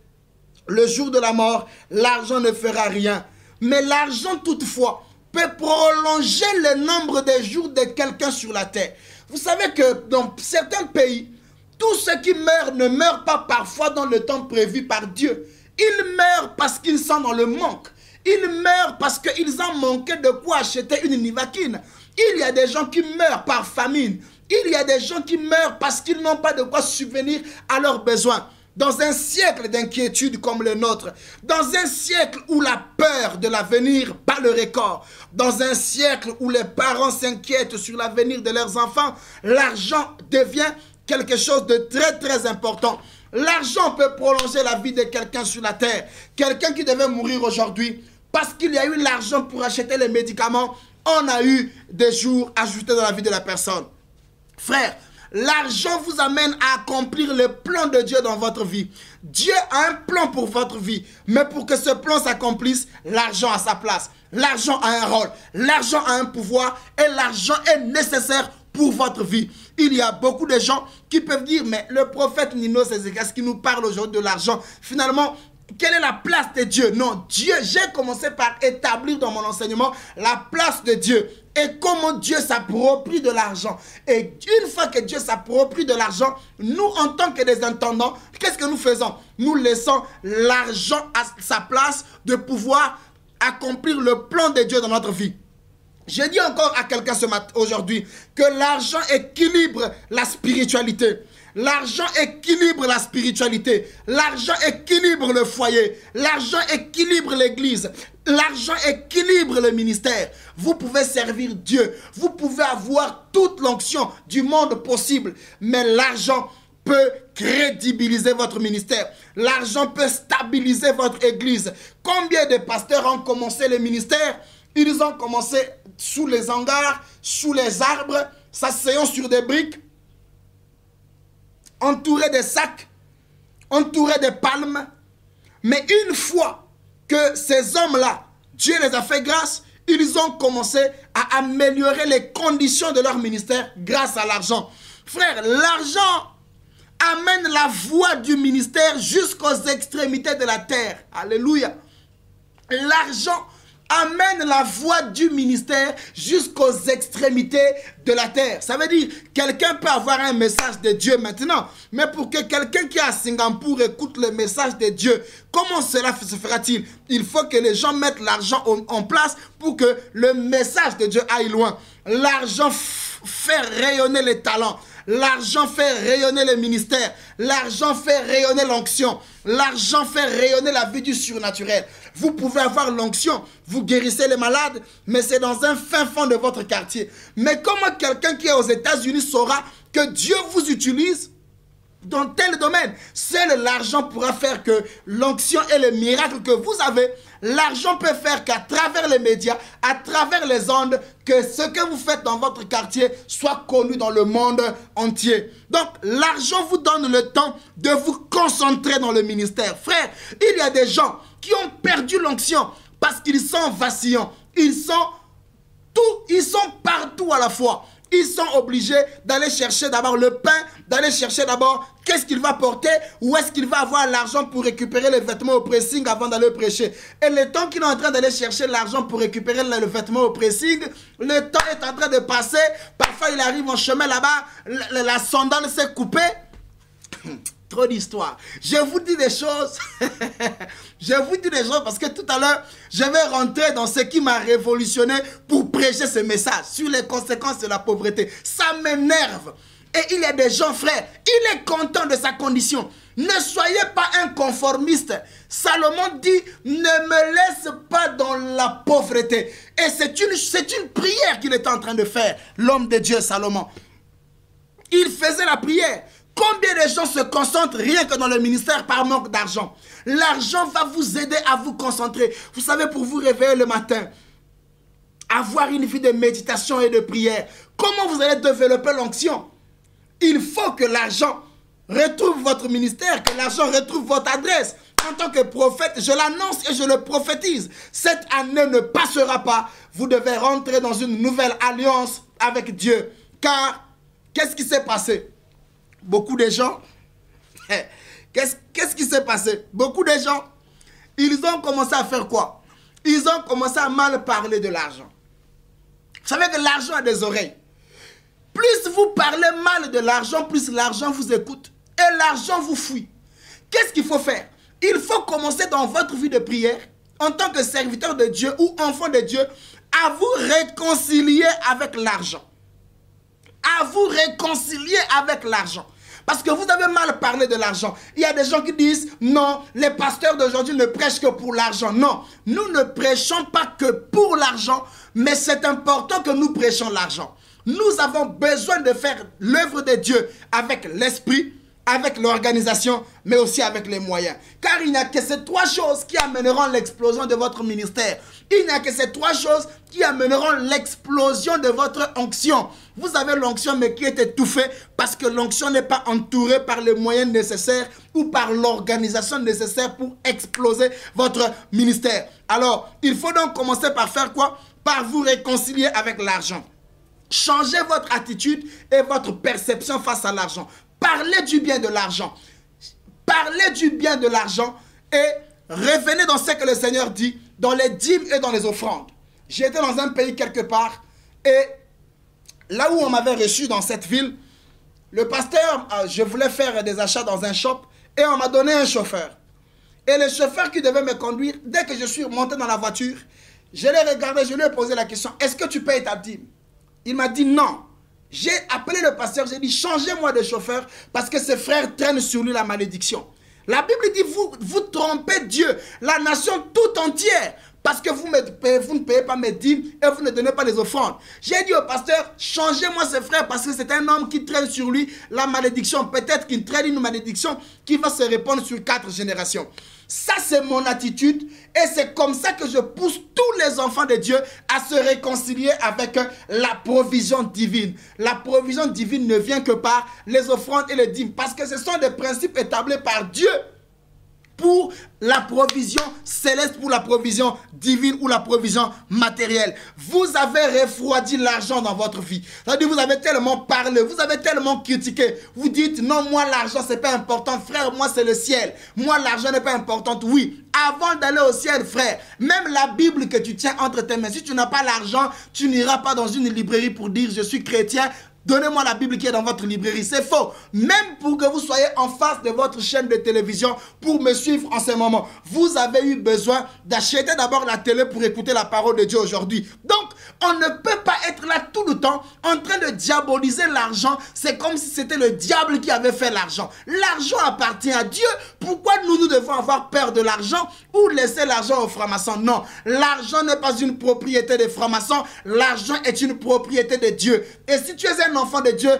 S1: le jour de la mort, l'argent ne fera rien. Mais l'argent toutefois peut prolonger le nombre de jours de quelqu'un sur la terre. Vous savez que dans certains pays, Tous ceux qui meurent ne meurent pas parfois dans le temps prévu par Dieu. Ils meurent parce qu'ils sont dans le manque. Ils meurent parce qu'ils ont manqué de quoi acheter une nivaquine. Il y a des gens qui meurent par famine. Il y a des gens qui meurent parce qu'ils n'ont pas de quoi subvenir à leurs besoins. Dans un siècle d'inquiétude comme le nôtre, dans un siècle où la peur de l'avenir bat le record, dans un siècle où les parents s'inquiètent sur l'avenir de leurs enfants, l'argent devient quelque chose de très très important. L'argent peut prolonger la vie de quelqu'un sur la terre. Quelqu'un qui devait mourir aujourd'hui parce qu'il y a eu l'argent pour acheter les médicaments, on a eu des jours ajoutés dans la vie de la personne. Frère, l'argent vous amène à accomplir le plan de Dieu dans votre vie. Dieu a un plan pour votre vie, mais pour que ce plan s'accomplisse, l'argent a sa place. L'argent a un rôle, l'argent a un pouvoir et l'argent est nécessaire pour votre vie. Il y a beaucoup de gens qui peuvent dire, mais le prophète Nino Sézégas qui nous parle aujourd'hui de l'argent, finalement, quelle est la place de Dieu? Non, Dieu, j'ai commencé par établir dans mon enseignement la place de Dieu et comment Dieu s'approprie de l'argent. Et une fois que Dieu s'approprie de l'argent, nous, en tant que des intendants, qu'est-ce que nous faisons? Nous laissons l'argent à sa place de pouvoir accomplir le plan de Dieu dans notre vie. Je dis encore à quelqu'un ce matin, aujourd'hui, que l'argent équilibre la spiritualité. L'argent équilibre la spiritualité. L'argent équilibre le foyer. L'argent équilibre l'église. L'argent équilibre le ministère. Vous pouvez servir Dieu. Vous pouvez avoir toute l'onction du monde possible. Mais l'argent peut crédibiliser votre ministère. L'argent peut stabiliser votre église. Combien de pasteurs ont commencé le ministère? Ils ont commencé sous les hangars, sous les arbres, s'asseyant sur des briques, entourés de sacs, entourés de palmes. Mais une fois que ces hommes-là, Dieu les a fait grâce, ils ont commencé à améliorer les conditions de leur ministère grâce à l'argent. Frère, l'argent amène la voie du ministère jusqu'aux extrémités de la terre. Alléluia. L'argent amène la voie du ministère jusqu'aux extrémités de la terre. Ça veut dire, quelqu'un peut avoir un message de Dieu maintenant, mais pour que quelqu'un qui est à Singapour écoute le message de Dieu, comment cela se fera-t-il? Il faut que les gens mettent l'argent en place pour que le message de Dieu aille loin. L'argent fait rayonner les talents. L'argent fait rayonner le ministère. L'argent fait rayonner l'onction. L'argent fait rayonner la vie du surnaturel. Vous pouvez avoir l'onction, vous guérissez les malades, mais c'est dans un fin fond de votre quartier. Mais comment quelqu'un qui est aux États-Unis saura que Dieu vous utilise dans tel domaine? Seul l'argent pourra faire que l'onction et le miracle que vous avez, l'argent peut faire qu'à travers les médias, à travers les ondes, que ce que vous faites dans votre quartier soit connu dans le monde entier. Donc l'argent vous donne le temps de vous concentrer dans le ministère. Frère, il y a des gens qui ont perdu l'onction parce qu'ils sont vacillants. Ils sont tout, ils sont partout à la fois ils sont obligés d'aller chercher d'abord le pain, d'aller chercher d'abord qu'est-ce qu'il va porter, où est-ce qu'il va avoir l'argent pour récupérer les vêtements au pressing avant d'aller prêcher. Et le temps qu'il est en train d'aller chercher l'argent pour récupérer le vêtement au pressing, le temps est en train de passer. Parfois, il arrive en chemin là-bas, la, la sandale s'est coupée. Trop. Je vous dis des choses. je vous dis des choses parce que tout à l'heure, je vais rentrer dans ce qui m'a révolutionné pour prêcher ce message sur les conséquences de la pauvreté. Ça m'énerve. Et il y a des gens, frères, il est content de sa condition. Ne soyez pas un conformiste. Salomon dit, ne me laisse pas dans la pauvreté. Et c'est une, une prière qu'il est en train de faire, l'homme de Dieu, Salomon. Il faisait la prière. Combien de gens se concentrent rien que dans le ministère par manque d'argent? L'argent va vous aider à vous concentrer. Vous savez, pour vous réveiller le matin, avoir une vie de méditation et de prière, comment vous allez développer l'onction? Il faut que l'argent retrouve votre ministère, que l'argent retrouve votre adresse. En tant que prophète, je l'annonce et je le prophétise. Cette année ne passera pas. Vous devez rentrer dans une nouvelle alliance avec Dieu. Car, qu'est-ce qui s'est passé? Beaucoup de gens, qu'est-ce qui s'est passé? Beaucoup de gens, ils ont commencé à faire quoi? Ils ont commencé à mal parler de l'argent. Vous savez que l'argent a des oreilles. Plus vous parlez mal de l'argent, plus l'argent vous écoute. Et l'argent vous fuit. Qu'est-ce qu'il faut faire? Il faut commencer dans votre vie de prière, en tant que serviteur de Dieu ou enfant de Dieu, à vous réconcilier avec l'argent. À vous réconcilier avec l'argent. Parce que vous avez mal parlé de l'argent. Il y a des gens qui disent, non, les pasteurs d'aujourd'hui ne prêchent que pour l'argent. Non, nous ne prêchons pas que pour l'argent, mais c'est important que nous prêchons l'argent. Nous avons besoin de faire l'œuvre de Dieu avec l'esprit, avec l'organisation, mais aussi avec les moyens. Car il n'y a que ces trois choses qui amèneront l'explosion de votre ministère. Il n'y a que ces trois choses qui amèneront l'explosion de votre onction. Vous avez l'onction mais qui est étouffée parce que l'onction n'est pas entourée par les moyens nécessaires ou par l'organisation nécessaire pour exploser votre ministère. Alors, il faut donc commencer par faire quoi? Par vous réconcilier avec l'argent. Changez votre attitude et votre perception face à l'argent. Parlez du bien de l'argent. Parlez du bien de l'argent et revenez dans ce que le Seigneur dit, dans les dîmes et dans les offrandes. J'étais dans un pays quelque part et là où on m'avait reçu dans cette ville, le pasteur, euh, je voulais faire des achats dans un shop et on m'a donné un chauffeur. Et le chauffeur qui devait me conduire, dès que je suis monté dans la voiture, je l'ai regardé, je lui ai posé la question, est-ce que tu payes ta dîme? Il m'a dit non. J'ai appelé le pasteur, j'ai dit, changez-moi de chauffeur parce que ses frères traînent sur lui la malédiction. La Bible dit, vous, trompez Dieu, la nation tout entière, parce que vous, ne payez pas mes dîmes et vous ne donnez pas les offrandes. J'ai dit au pasteur, changez-moi ses frères parce que c'est un homme qui traîne sur lui la malédiction. Peut-être qu'il traîne une malédiction qui va se répandre sur quatre générations. Ça, c'est mon attitude. Et c'est comme ça que je pousse tous les enfants de Dieu à se réconcilier avec la provision divine. La provision divine ne vient que par les offrandes et les dîmes. Parce que ce sont des principes établis par Dieu pour la provision céleste, pour la provision divine ou la provision matérielle. Vous avez refroidi l'argent dans votre vie. C'est-à-dire vous avez tellement parlé, vous avez tellement critiqué. Vous dites non, moi l'argent c'est pas important, frère, moi c'est le ciel. Moi l'argent n'est pas important. Oui, avant d'aller au ciel, frère, même la Bible que tu tiens entre tes mains, si tu n'as pas l'argent, tu n'iras pas dans une librairie pour dire je suis chrétien, Donnez-moi la Bible qui est dans votre librairie. C'est faux. Même pour que vous soyez en face de votre chaîne de télévision pour me suivre en ce moment, vous avez eu besoin d'acheter d'abord la télé pour écouter la parole de Dieu aujourd'hui. Donc, on ne peut pas être là tout le temps en train de diaboliser l'argent. C'est comme si c'était le diable qui avait fait l'argent. L'argent appartient à Dieu. Pourquoi nous, nous devons avoir peur de l'argent ou laisser l'argent aux francs-maçons? Non, l'argent n'est pas une propriété des francs-maçons. L'argent est une propriété de Dieu. Et si tu es un enfant de Dieu,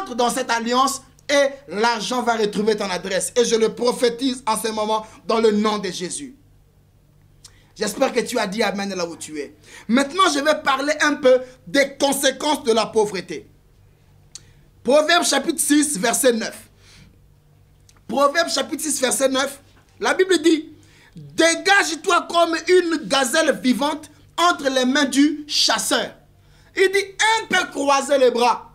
S1: entre dans cette alliance et l'argent va retrouver ton adresse. Et je le prophétise en ce moment dans le nom de Jésus. J'espère que tu as dit Amen là où tu es. Maintenant, je vais parler un peu des conséquences de la pauvreté. Proverbe chapitre 6, verset 9. Proverbe chapitre 6, verset 9. La Bible dit, dégage-toi comme une gazelle vivante entre les mains du chasseur. Il dit, un peu croiser les bras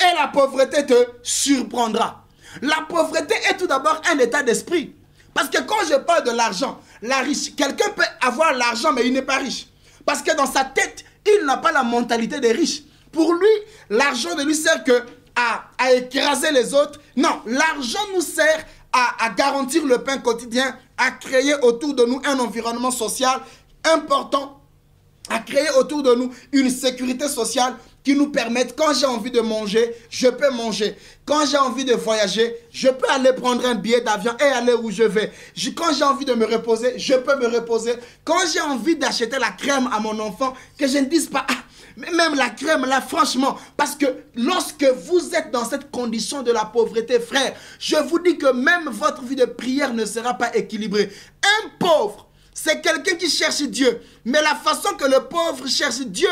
S1: et la pauvreté te surprendra. La pauvreté est tout d'abord un état d'esprit. Parce que quand je parle de l'argent, la riche, quelqu'un peut avoir l'argent mais il n'est pas riche. Parce que dans sa tête, il n'a pas la mentalité des riches. Pour lui, l'argent ne lui sert que à, écraser les autres. Non, l'argent nous sert à, à garantir le pain quotidien, à créer autour de nous un environnement social important, à créer autour de nous une sécurité sociale qui nous permettent, quand j'ai envie de manger, je peux manger. Quand j'ai envie de voyager, je peux aller prendre un billet d'avion et aller où je vais. quand j'ai envie de me reposer, je peux me reposer. Quand j'ai envie d'acheter la crème à mon enfant, que je ne dise pas, ah, même la crème, là, franchement, parce que lorsque vous êtes dans cette condition de la pauvreté, frère, je vous dis que même votre vie de prière ne sera pas équilibrée. Un pauvre, c'est quelqu'un qui cherche Dieu. Mais la façon que le pauvre cherche Dieu,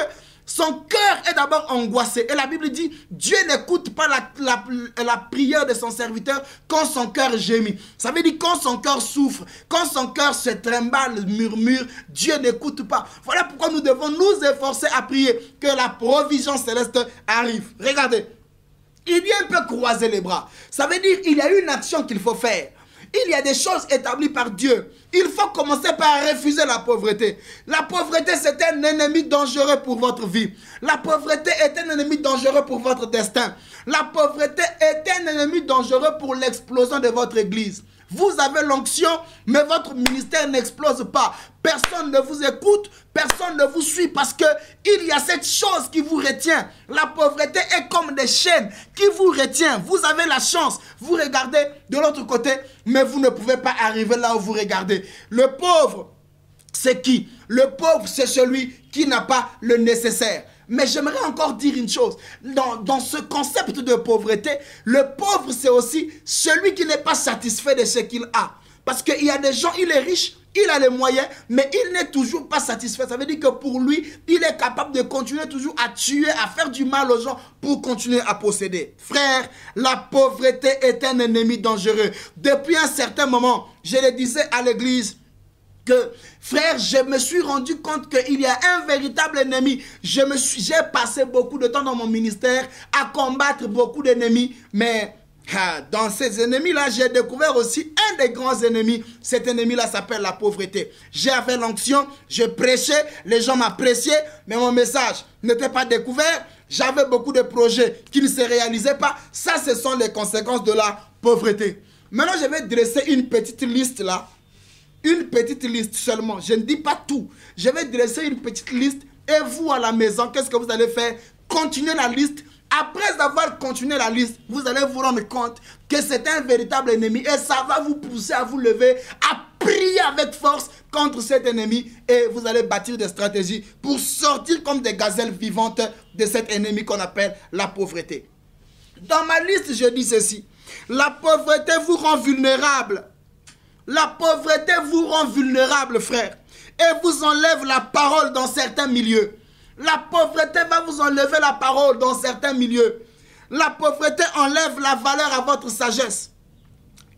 S1: son cœur est d'abord angoissé. Et la Bible dit, Dieu n'écoute pas la, prière de son serviteur quand son cœur gémit. Ça veut dire quand son cœur souffre, quand son cœur se trimballe, murmure, Dieu n'écoute pas. Voilà pourquoi nous devons nous efforcer à prier que la provision céleste arrive. Regardez, il vient un peu croiser les bras. Ça veut dire qu'il y a une action qu'il faut faire. Il y a des choses établies par Dieu. Il faut commencer par refuser la pauvreté. La pauvreté, c'est un ennemi dangereux pour votre vie. La pauvreté est un ennemi dangereux pour votre destin. La pauvreté est un ennemi dangereux pour l'explosion de votre église. Vous avez l'onction, mais votre ministère n'explose pas. Personne ne vous écoute, personne ne vous suit parce que il y a cette chose qui vous retient. La pauvreté est comme des chaînes qui vous retient. Vous avez la chance, vous regardez de l'autre côté, mais vous ne pouvez pas arriver là où vous regardez. Le pauvre, c'est qui? Le pauvre, c'est celui qui n'a pas le nécessaire. Mais j'aimerais encore dire une chose. Dans, dans ce concept de pauvreté, le pauvre, c'est aussi celui qui n'est pas satisfait de ce qu'il a. Parce qu'il y a des gens, il est riche, il a les moyens, mais il n'est toujours pas satisfait. Ça veut dire que pour lui, il est capable de continuer toujours à tuer, à faire du mal aux gens pour continuer à posséder. Frère, la pauvreté est un ennemi dangereux. Depuis un certain moment, je le disais à l'église, que, frère, je me suis rendu compte qu'il y a un véritable ennemi. J'ai passé beaucoup de temps dans mon ministère à combattre beaucoup d'ennemis, mais dans ces ennemis-là, j'ai découvert aussi un des grands ennemis. Cet ennemi-là s'appelle la pauvreté. J'avais l'onction, je prêchais, les gens m'appréciaient, mais mon message n'était pas découvert. J'avais beaucoup de projets qui ne se réalisaient pas. Ça, ce sont les conséquences de la pauvreté. Maintenant, je vais dresser une petite liste là une petite liste seulement. Je ne dis pas tout. Je vais dresser une petite liste et vous à la maison, qu'est-ce que vous allez faire? Continuez la liste. Après avoir continué la liste, vous allez vous rendre compte que c'est un véritable ennemi et ça va vous pousser à vous lever, à prier avec force contre cet ennemi et vous allez bâtir des stratégies pour sortir comme des gazelles vivantes de cet ennemi qu'on appelle la pauvreté. Dans ma liste, je dis ceci. La pauvreté vous rend vulnérable la pauvreté vous rend vulnérable, frère, et vous enlève la parole dans certains milieux. La pauvreté va vous enlever la parole dans certains milieux. La pauvreté enlève la valeur à votre sagesse.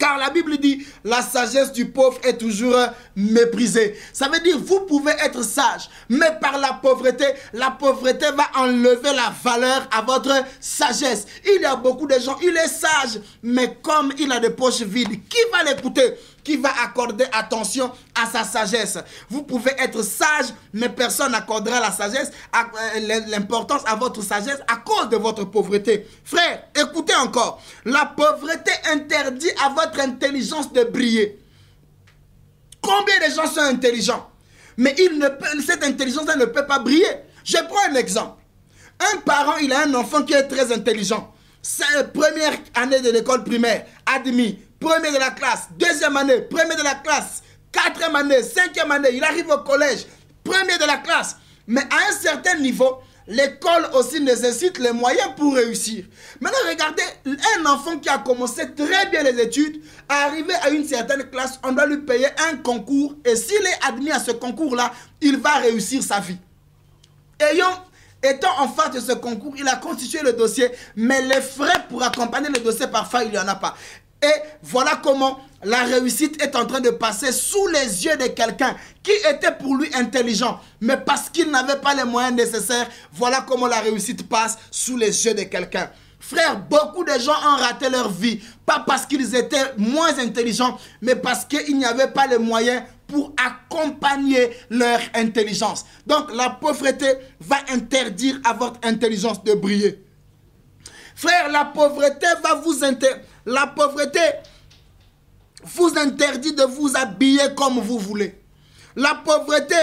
S1: Car la Bible dit, la sagesse du pauvre est toujours méprisée. Ça veut dire, vous pouvez être sage, mais par la pauvreté, la pauvreté va enlever la valeur à votre sagesse. Il y a beaucoup de gens, il est sage, mais comme il a des poches vides, qui va l'écouter? Qui va accorder attention à sa sagesse. Vous pouvez être sage, mais personne n'accordera la sagesse, euh, l'importance à votre sagesse à cause de votre pauvreté. Frère, écoutez encore. La pauvreté interdit à votre intelligence de briller. Combien de gens sont intelligents? Mais cette intelligence ne peut pas briller. Je prends un exemple. Un parent, il a un enfant qui est très intelligent. C'est première année de l'école primaire, admis premier de la classe, deuxième année, premier de la classe, quatrième année, cinquième année, il arrive au collège, premier de la classe. Mais à un certain niveau, l'école aussi nécessite les moyens pour réussir. Maintenant, regardez, un enfant qui a commencé très bien les études, arrivé à une certaine classe, on doit lui payer un concours. Et s'il est admis à ce concours-là, il va réussir sa vie. Ayant Étant en face de ce concours, il a constitué le dossier, mais les frais pour accompagner le dossier, parfois, il n'y en a pas. Et voilà comment la réussite est en train de passer sous les yeux de quelqu'un qui était pour lui intelligent. Mais parce qu'il n'avait pas les moyens nécessaires, voilà comment la réussite passe sous les yeux de quelqu'un. Frère, beaucoup de gens ont raté leur vie. Pas parce qu'ils étaient moins intelligents, mais parce qu'il n'y avait pas les moyens pour accompagner leur intelligence. Donc la pauvreté va interdire à votre intelligence de briller. Frère, la pauvreté va vous interdire la pauvreté vous interdit de vous habiller comme vous voulez. La pauvreté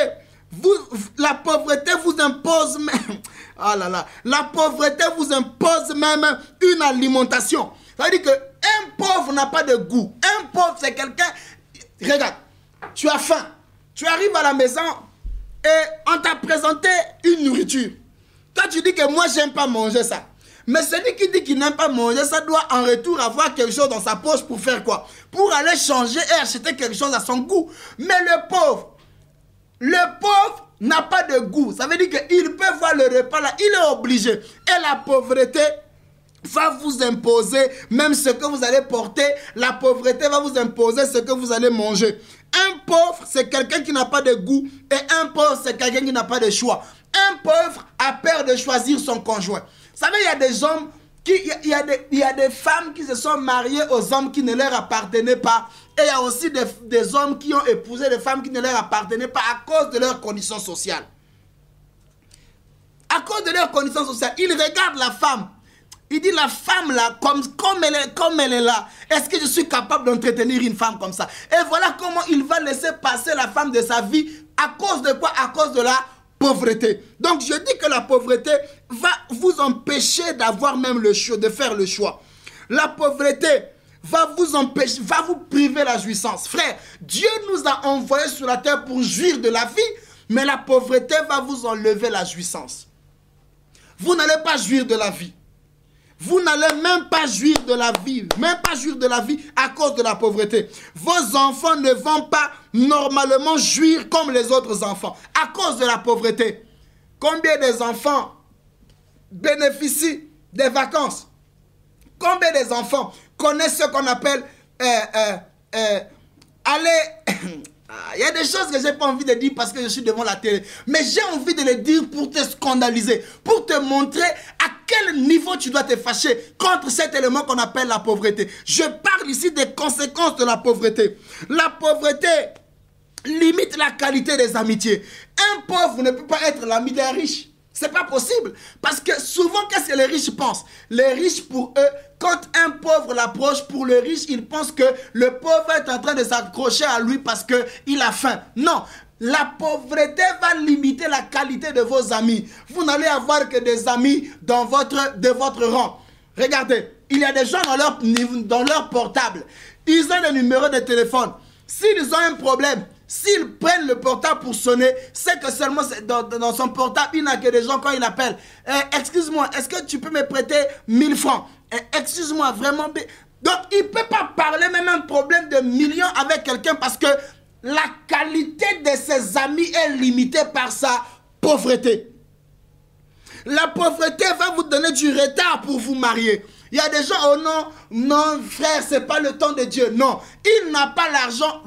S1: vous, la pauvreté vous impose même, ah là là, la pauvreté vous impose même une alimentation. Ça veut dire qu'un pauvre n'a pas de goût. Un pauvre, c'est quelqu'un, regarde, tu as faim, tu arrives à la maison et on t'a présenté une nourriture. Toi, tu dis que moi, j'aime pas manger ça. Mais celui qui dit qu'il n'aime pas manger, ça doit en retour avoir quelque chose dans sa poche pour faire quoi? Pour aller changer et acheter quelque chose à son goût. Mais le pauvre, le pauvre n'a pas de goût. Ça veut dire qu'il peut voir le repas là, il est obligé. Et la pauvreté va vous imposer même ce que vous allez porter. La pauvreté va vous imposer ce que vous allez manger. Un pauvre, c'est quelqu'un qui n'a pas de goût. Et un pauvre, c'est quelqu'un qui n'a pas de choix. Un pauvre a peur de choisir son conjoint. Savez, il y a des hommes il y, a des, il y a des femmes qui se sont mariées aux hommes qui ne leur appartenaient pas. Et il y a aussi des, hommes qui ont épousé des femmes qui ne leur appartenaient pas à cause de leurs conditions sociales. À cause de leurs conditions sociales, ils regardent la femme. Il dit la femme là, comme, comme, elle est, comme elle est là, est-ce que je suis capable d'entretenir une femme comme ça? Et voilà comment il va laisser passer la femme de sa vie. À cause de quoi? À cause de la pauvreté. Donc je dis que la pauvreté va vous empêcher d'avoir même le choix, de faire le choix. La pauvreté va vous empêcher, va vous priver la jouissance. Frère, Dieu nous a envoyés sur la terre pour jouir de la vie, mais la pauvreté va vous enlever la jouissance. Vous n'allez pas jouir de la vie. Vous n'allez même pas jouir de la vie, même pas jouir de la vie à cause de la pauvreté. Vos enfants ne vont pas normalement jouir comme les autres enfants à cause de la pauvreté. Combien des enfants bénéficient des vacances? Combien des enfants connaissent ce qu'on appelle euh, euh, euh, aller Ah, il y a des choses que j'ai pas envie de dire parce que je suis devant la télé. Mais j'ai envie de les dire pour te scandaliser, pour te montrer à quel niveau tu dois te fâcher contre cet élément qu'on appelle la pauvreté. Je parle ici des conséquences de la pauvreté. La pauvreté limite la qualité des amitiés. Un pauvre ne peut pas être l'ami d'un riche. C'est pas possible. Parce que souvent, qu'est-ce que les riches pensent Les riches, pour eux, quand un pauvre l'approche pour le riche, ils pensent que le pauvre est en train de s'accrocher à lui parce qu'il a faim. Non. La pauvreté va limiter la qualité de vos amis. Vous n'allez avoir que des amis dans votre, de votre rang. Regardez, il y a des gens dans leur, dans leur portable. Ils ont le numéro de téléphone. S'ils ont un problème, S'ils prennent le portable pour sonner, c'est que seulement dans, son portable, il n'a que des gens quand il appelle. Eh, excuse-moi, est-ce que tu peux me prêter 1000 francs? Eh, Excuse-moi, vraiment. Donc, il ne peut pas parler même un problème de millions avec quelqu'un parce que la qualité de ses amis est limitée par sa pauvreté. La pauvreté va vous donner du retard pour vous marier. Il y a des gens, oh non, non, frère, c'est pas le temps de Dieu. Non, il n'a pas l'argent,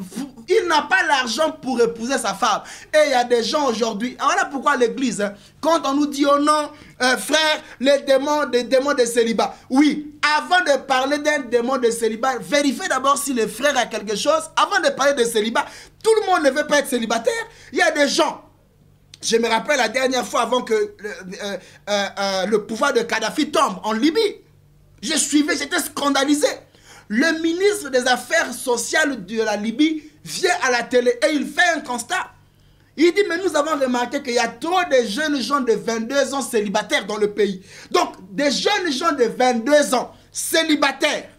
S1: il n'a pas l'argent pour épouser sa femme. Et il y a des gens aujourd'hui, voilà pourquoi l'église, hein, quand on nous dit, oh non, euh, frère, les démons, des démons de célibat. Oui, avant de parler d'un démon de célibat, vérifiez d'abord si le frère a quelque chose. Avant de parler de célibat, tout le monde ne veut pas être célibataire. Il y a des gens, je me rappelle la dernière fois avant que le, euh, euh, le pouvoir de Kadhafi tombe en Libye. Je suivais, j'étais scandalisé. Le ministre des Affaires sociales de la Libye vient à la télé et il fait un constat. Il dit, mais nous avons remarqué qu'il y a trop de jeunes gens de 22 ans célibataires dans le pays. Donc, des jeunes gens de 22 ans célibataires,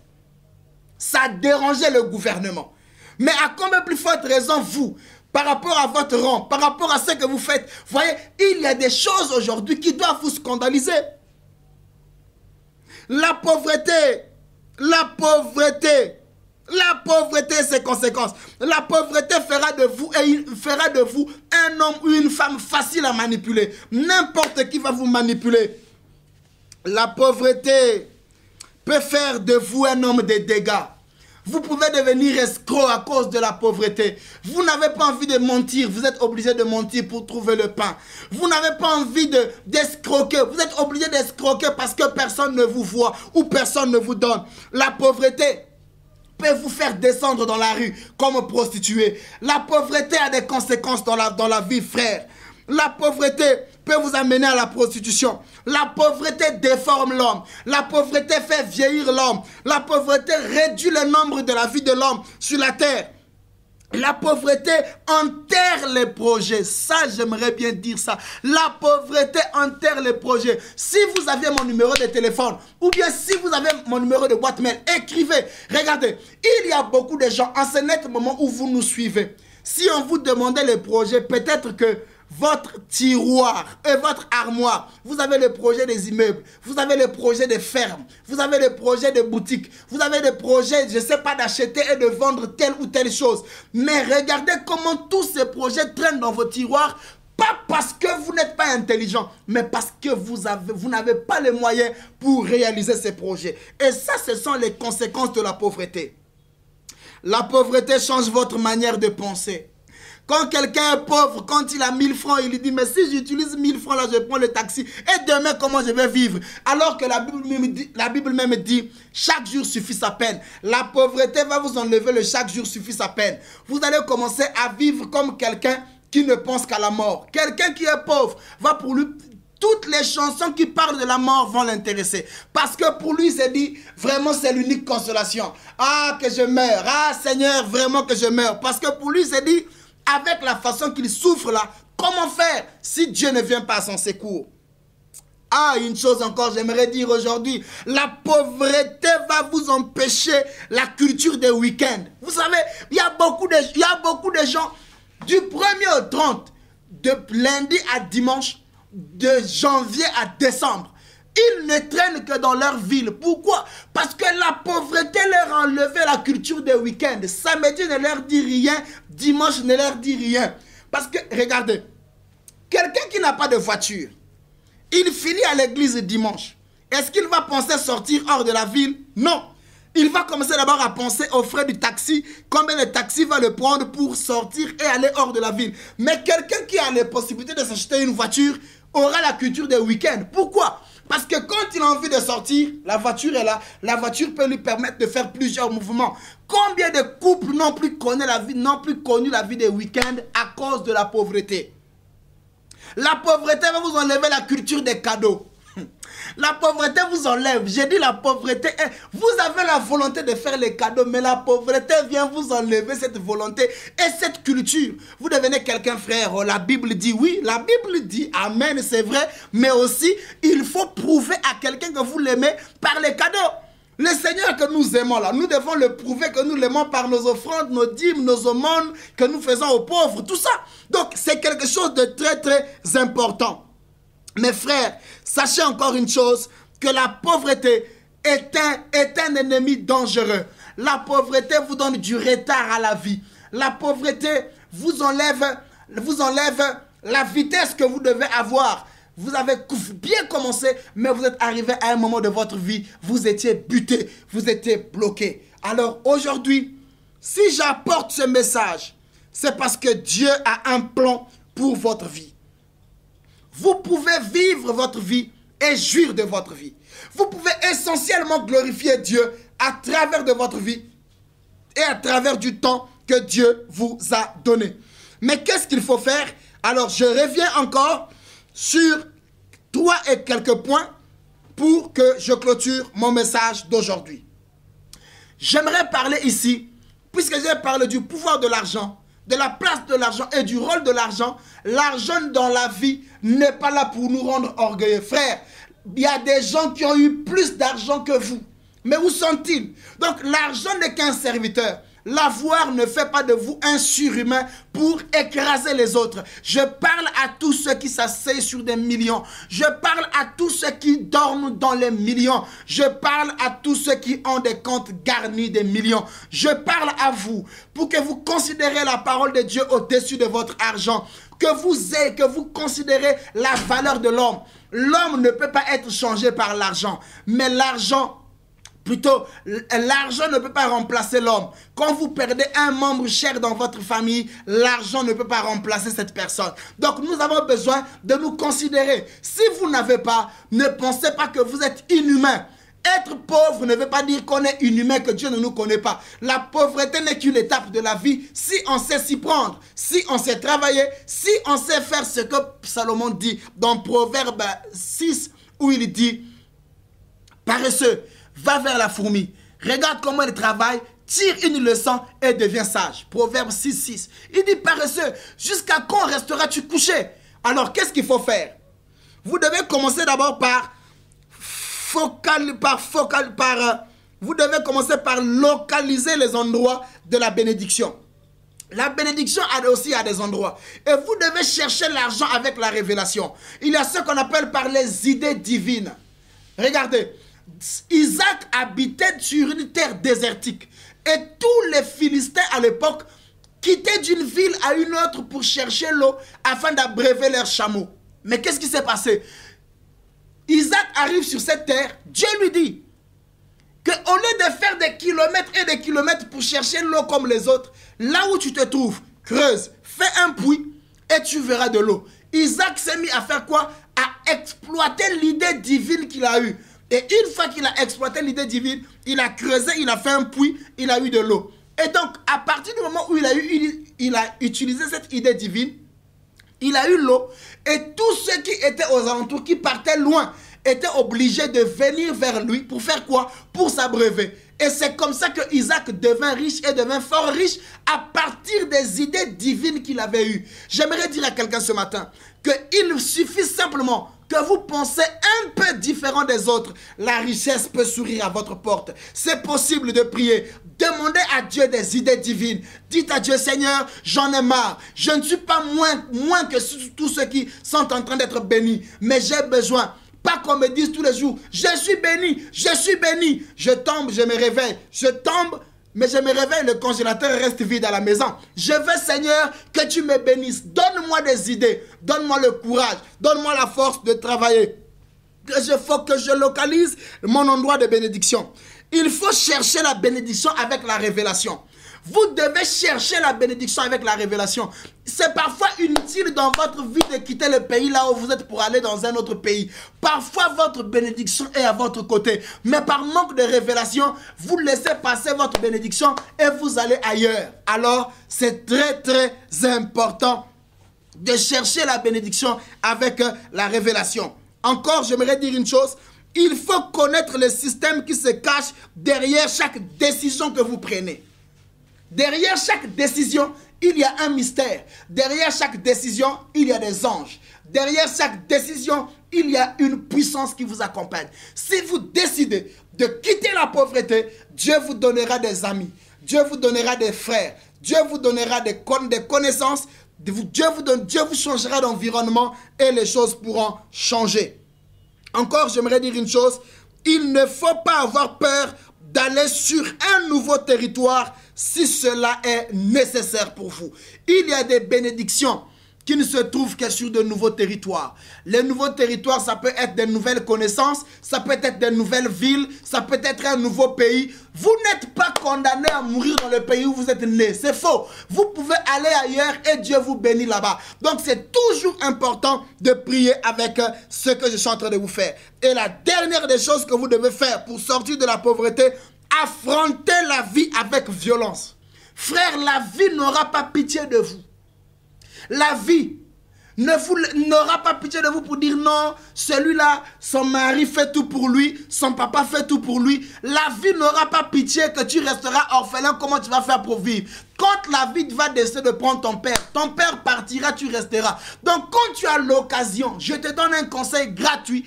S1: ça dérangeait le gouvernement. Mais à combien plus forte raison, vous, par rapport à votre rang, par rapport à ce que vous faites, voyez, il y a des choses aujourd'hui qui doivent vous scandaliser. La pauvreté, la pauvreté, la pauvreté ses conséquences. La pauvreté fera de vous et fera de vous un homme ou une femme facile à manipuler. N'importe qui va vous manipuler. La pauvreté peut faire de vous un homme de dégâts. Vous pouvez devenir escroc à cause de la pauvreté. Vous n'avez pas envie de mentir. Vous êtes obligé de mentir pour trouver le pain. Vous n'avez pas envie d'escroquer. vous êtes obligé d'escroquer parce que personne ne vous voit ou personne ne vous donne. La pauvreté vous faire descendre dans la rue comme prostituée. La pauvreté a des conséquences dans la, dans la vie, frère. La pauvreté peut vous amener à la prostitution. La pauvreté déforme l'homme. La pauvreté fait vieillir l'homme. La pauvreté réduit le nombre de la vie de l'homme sur la terre. La pauvreté enterre les projets. Ça, j'aimerais bien dire ça. La pauvreté enterre les projets. Si vous avez mon numéro de téléphone ou bien si vous avez mon numéro de boîte mail, écrivez. Regardez, il y a beaucoup de gens en ce net moment où vous nous suivez. Si on vous demandait les projets, peut-être que votre tiroir et votre armoire. Vous avez le projet des immeubles, vous avez le projet des fermes, vous avez le projet des boutiques, vous avez le projet, je ne sais pas, d'acheter et de vendre telle ou telle chose. Mais regardez comment tous ces projets traînent dans vos tiroirs pas parce que vous n'êtes pas intelligent, mais parce que vous avez, vous n'avez pas les moyens pour réaliser ces projets. Et ça, ce sont les conséquences de la pauvreté. La pauvreté change votre manière de penser. Quand quelqu'un est pauvre, quand il a 1000 francs, il lui dit, mais si j'utilise 1000 francs là, je prends le taxi. Et demain, comment je vais vivre? Alors que la Bible même dit, la Bible même dit chaque jour suffit sa peine. La pauvreté va vous enlever le chaque jour suffit sa peine. Vous allez commencer à vivre comme quelqu'un qui ne pense qu'à la mort. Quelqu'un qui est pauvre va pour lui toutes les chansons qui parlent de la mort vont l'intéresser. Parce que pour lui, c'est dit, vraiment, c'est l'unique consolation. Ah, que je meurs. Ah, Seigneur, vraiment que je meurs. Parce que pour lui, c'est dit, avec la façon qu'il souffre là, comment faire si Dieu ne vient pas à son secours? Ah, une chose encore, j'aimerais dire aujourd'hui, la pauvreté va vous empêcher la culture des week-ends. Vous savez, il y a beaucoup de, y a beaucoup de gens du 1er au 30, de lundi à dimanche, de janvier à décembre. Ils ne traînent que dans leur ville. Pourquoi? Parce que la pauvreté leur a enlevé la culture des week-ends. Samedi ne leur dit rien, dimanche ne leur dit rien. Parce que, regardez, quelqu'un qui n'a pas de voiture, il finit à l'église dimanche. Est-ce qu'il va penser sortir hors de la ville? Non. Il va commencer d'abord à penser aux frais du taxi, combien le taxi va le prendre pour sortir et aller hors de la ville? Mais quelqu'un qui a les possibilités de s'acheter une voiture aura la culture des week-ends. Pourquoi? Parce que quand il a envie de sortir, la voiture est là. La voiture peut lui permettre de faire plusieurs mouvements. Combien de couples n'ont plus connu la vie, plus connu la vie des week-ends à cause de la pauvreté? La pauvreté va vous enlever la culture des cadeaux. La pauvreté vous enlève. J'ai dit la pauvreté. Vous avez la volonté de faire les cadeaux, mais la pauvreté vient vous enlever cette volonté et cette culture. Vous devenez quelqu'un frère. La Bible dit oui. La Bible dit Amen, c'est vrai. Mais aussi, il faut prouver à quelqu'un que vous l'aimez par les cadeaux. Le Seigneur que nous aimons là, nous devons le prouver que nous l'aimons par nos offrandes, nos dîmes, nos aumônes que nous faisons aux pauvres, tout ça. Donc c'est quelque chose de très très important. Mes frères, sachez encore une chose, que la pauvreté est un, ennemi dangereux. La pauvreté vous donne du retard à la vie. La pauvreté vous enlève, vous enlève la vitesse que vous devez avoir. Vous avez bien commencé, mais vous êtes arrivé à un moment de votre vie, vous étiez buté, vous étiez bloqué. Alors aujourd'hui, si j'apporte ce message, c'est parce que Dieu a un plan pour votre vie. Vous pouvez vivre votre vie et jouir de votre vie. Vous pouvez essentiellement glorifier Dieu à travers de votre vie et à travers du temps que Dieu vous a donné. Mais qu'est-ce qu'il faut faire? Alors, je reviens encore sur trois et quelques points pour que je clôture mon message d'aujourd'hui. J'aimerais parler ici, puisque j'ai parlé du pouvoir de l'argent, de la place de l'argent et du rôle de l'argent, l'argent dans la vie n'est pas là pour nous rendre orgueilleux. Frère, il y a des gens qui ont eu plus d'argent que vous. Mais où sont-ils? Donc l'argent n'est qu'un serviteur. L'avoir ne fait pas de vous un surhumain pour écraser les autres. Je parle à tous ceux qui s'asseyent sur des millions. Je parle à tous ceux qui dorment dans les millions. Je parle à tous ceux qui ont des comptes garnis des millions. Je parle à vous pour que vous considérez la parole de Dieu au-dessus de votre argent. Que vous ayez, que vous considérez la valeur de l'homme. L'homme ne peut pas être changé par l'argent. Mais l'argent Plutôt, l'argent ne peut pas remplacer l'homme. Quand vous perdez un membre cher dans votre famille, l'argent ne peut pas remplacer cette personne. Donc nous avons besoin de nous considérer. Si vous n'avez pas, ne pensez pas que vous êtes inhumain. Être pauvre ne veut pas dire qu'on est inhumain, que Dieu ne nous connaît pas. La pauvreté n'est qu'une étape de la vie si on sait s'y prendre, si on sait travailler, si on sait faire ce que Salomon dit dans Proverbe 6 où il dit, paresseux, va vers la fourmi, regarde comment elle travaille, tire une leçon et deviens sage. Proverbe 6, 6. Il dit paresseux, jusqu'à quand resteras-tu couché? Alors qu'est-ce qu'il faut faire? Vous devez commencer d'abord par focal, par euh, localiser les endroits de la bénédiction. La bénédiction a aussi à des endroits. Et vous devez chercher l'argent avec la révélation. Il y a ce qu'on appelle par les idées divines. Regardez, Isaac habitait sur une terre désertique. Et tous les Philistins à l'époque quittaient d'une ville à une autre pour chercher l'eau afin d'abreuver leurs chameaux. Mais qu'est-ce qui s'est passé? Isaac arrive sur cette terre, Dieu lui dit que au lieu de faire des kilomètres et des kilomètres pour chercher l'eau comme les autres, là où tu te trouves, creuse, fais un puits et tu verras de l'eau. Isaac s'est mis à faire quoi? À exploiter l'idée divine qu'il a eue. Et une fois qu'il a exploité l'idée divine, il a creusé, il a fait un puits, il a eu de l'eau. Et donc, à partir du moment où il a, eu, il a utilisé cette idée divine, il a eu l'eau. Et tous ceux qui étaient aux alentours, qui partaient loin, étaient obligés de venir vers lui pour faire quoi? Pour s'abreuver. Et c'est comme ça que Isaac devint riche et devint fort riche à partir des idées divines qu'il avait eues. J'aimerais dire à quelqu'un ce matin qu'il suffit simplement que vous pensez un peu différent des autres, la richesse peut sourire à votre porte. C'est possible de prier. Demandez à Dieu des idées divines. Dites à Dieu, Seigneur, j'en ai marre. Je ne suis pas moins, que tous ceux qui sont en train d'être bénis, mais j'ai besoin pas qu'on me dise tous les jours, je suis béni, je suis béni. Je tombe, je me réveille. Je tombe, mais je me réveille, le congélateur reste vide à la maison. Je veux, Seigneur, que tu me bénisses. Donne-moi des idées. Donne-moi le courage. Donne-moi la force de travailler. Je faut que je localise mon endroit de bénédiction. Il faut chercher la bénédiction avec la révélation. Vous devez chercher la bénédiction avec la révélation. C'est parfois inutile dans votre vie de quitter le pays là où vous êtes pour aller dans un autre pays. Parfois votre bénédiction est à votre côté. Mais par manque de révélation, vous laissez passer votre bénédiction et vous allez ailleurs. Alors c'est très très important de chercher la bénédiction avec la révélation. Encore, j'aimerais dire une chose. Il faut connaître le système qui se cache derrière chaque décision que vous prenez. Derrière chaque décision, il y a un mystère. Derrière chaque décision, il y a des anges. Derrière chaque décision, il y a une puissance qui vous accompagne. Si vous décidez de quitter la pauvreté, Dieu vous donnera des amis. Dieu vous donnera des frères. Dieu vous donnera des, connaissances. Dieu vous, donne, Dieu vous changera d'environnement et les choses pourront changer. Encore, j'aimerais dire une chose. Il ne faut pas avoir peur d'aller sur un nouveau territoire si cela est nécessaire pour vous. Il y a des bénédictions qui ne se trouvent que sur de nouveaux territoires. Les nouveaux territoires, ça peut être des nouvelles connaissances, ça peut être des nouvelles villes, ça peut être un nouveau pays. Vous n'êtes pas condamné à mourir dans le pays où vous êtes né. C'est faux. Vous pouvez aller ailleurs et Dieu vous bénit là-bas. Donc c'est toujours important de prier avec ce que je suis en train de vous faire. Et la dernière des choses que vous devez faire pour sortir de la pauvreté, affronter la vie avec violence. Frère, la vie n'aura pas pitié de vous. La vie n'aura pas pitié de vous pour dire non, celui-là, son mari fait tout pour lui, son papa fait tout pour lui. La vie n'aura pas pitié que tu resteras orphelin, comment tu vas faire pour vivre? Quand la vie va décider de prendre ton père, ton père partira, tu resteras. Donc quand tu as l'occasion, je te donne un conseil gratuit,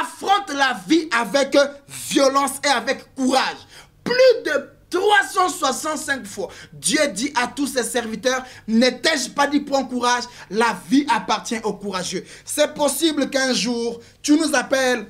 S1: affronte la vie avec violence et avec courage plus de 365 fois, Dieu dit à tous ses serviteurs, n'étais-je pas dit prends courage, la vie appartient aux courageux. C'est possible qu'un jour, tu nous appelles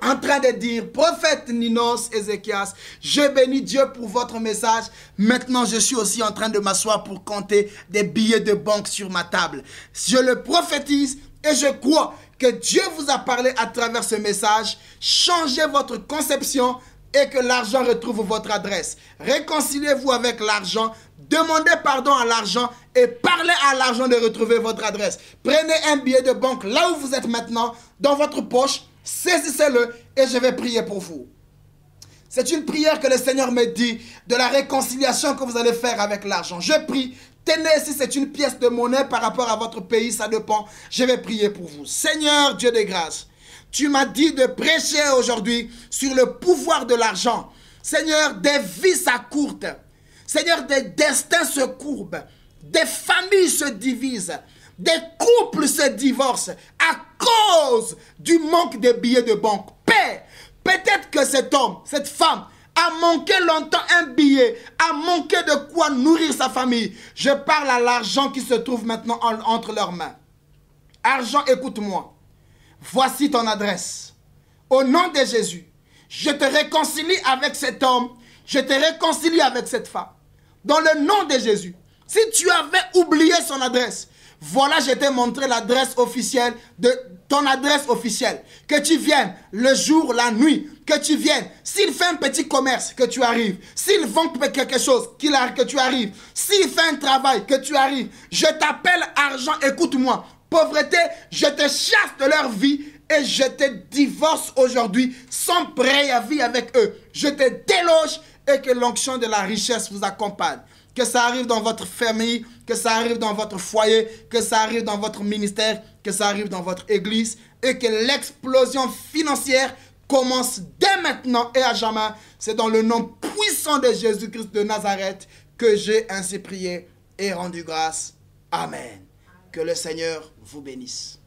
S1: en train de dire, prophète Ninos Ézéchias, je bénis Dieu pour votre message. Maintenant, je suis aussi en train de m'asseoir pour compter des billets de banque sur ma table. Je le prophétise et je crois que Dieu vous a parlé à travers ce message. Changez votre conception et que l'argent retrouve votre adresse. Réconciliez-vous avec l'argent, demandez pardon à l'argent et parlez à l'argent de retrouver votre adresse. Prenez un billet de banque là où vous êtes maintenant, dans votre poche, saisissez-le et je vais prier pour vous. C'est une prière que le Seigneur me dit de la réconciliation que vous allez faire avec l'argent. Je prie, tenez si c'est une pièce de monnaie par rapport à votre pays, ça dépend. Je vais prier pour vous. Seigneur Dieu des grâces, tu m'as dit de prêcher aujourd'hui sur le pouvoir de l'argent. Seigneur, des vies s'accourtent. Seigneur, des destins se courbent. Des familles se divisent. Des couples se divorcent à cause du manque de billets de banque. Père, peut-être que cet homme, cette femme, a manqué longtemps un billet, a manqué de quoi nourrir sa famille. Je parle à l'argent qui se trouve maintenant entre leurs mains. Argent, écoute-moi. Voici ton adresse. Au nom de Jésus, je te réconcilie avec cet homme, je te réconcilie avec cette femme. Dans le nom de Jésus, si tu avais oublié son adresse, Voilà, je t'ai montré l'adresse officielle de ton adresse officielle. Que tu viennes le jour, la nuit, que tu viennes. S'il fait un petit commerce, que tu arrives. S'il vend quelque chose, que tu arrives. S'il fait un travail, que tu arrives. Je t'appelle argent, écoute-moi. Pauvreté, je te chasse de leur vie et je te divorce aujourd'hui sans préavis avec eux. Je te déloge et que l'onction de la richesse vous accompagne. Que ça arrive dans votre famille, que ça arrive dans votre foyer, que ça arrive dans votre ministère, que ça arrive dans votre église et que l'explosion financière commence dès maintenant et à jamais. C'est dans le nom puissant de Jésus-Christ de Nazareth que j'ai ainsi prié et rendu grâce. Amen. Que le Seigneur vous bénisse.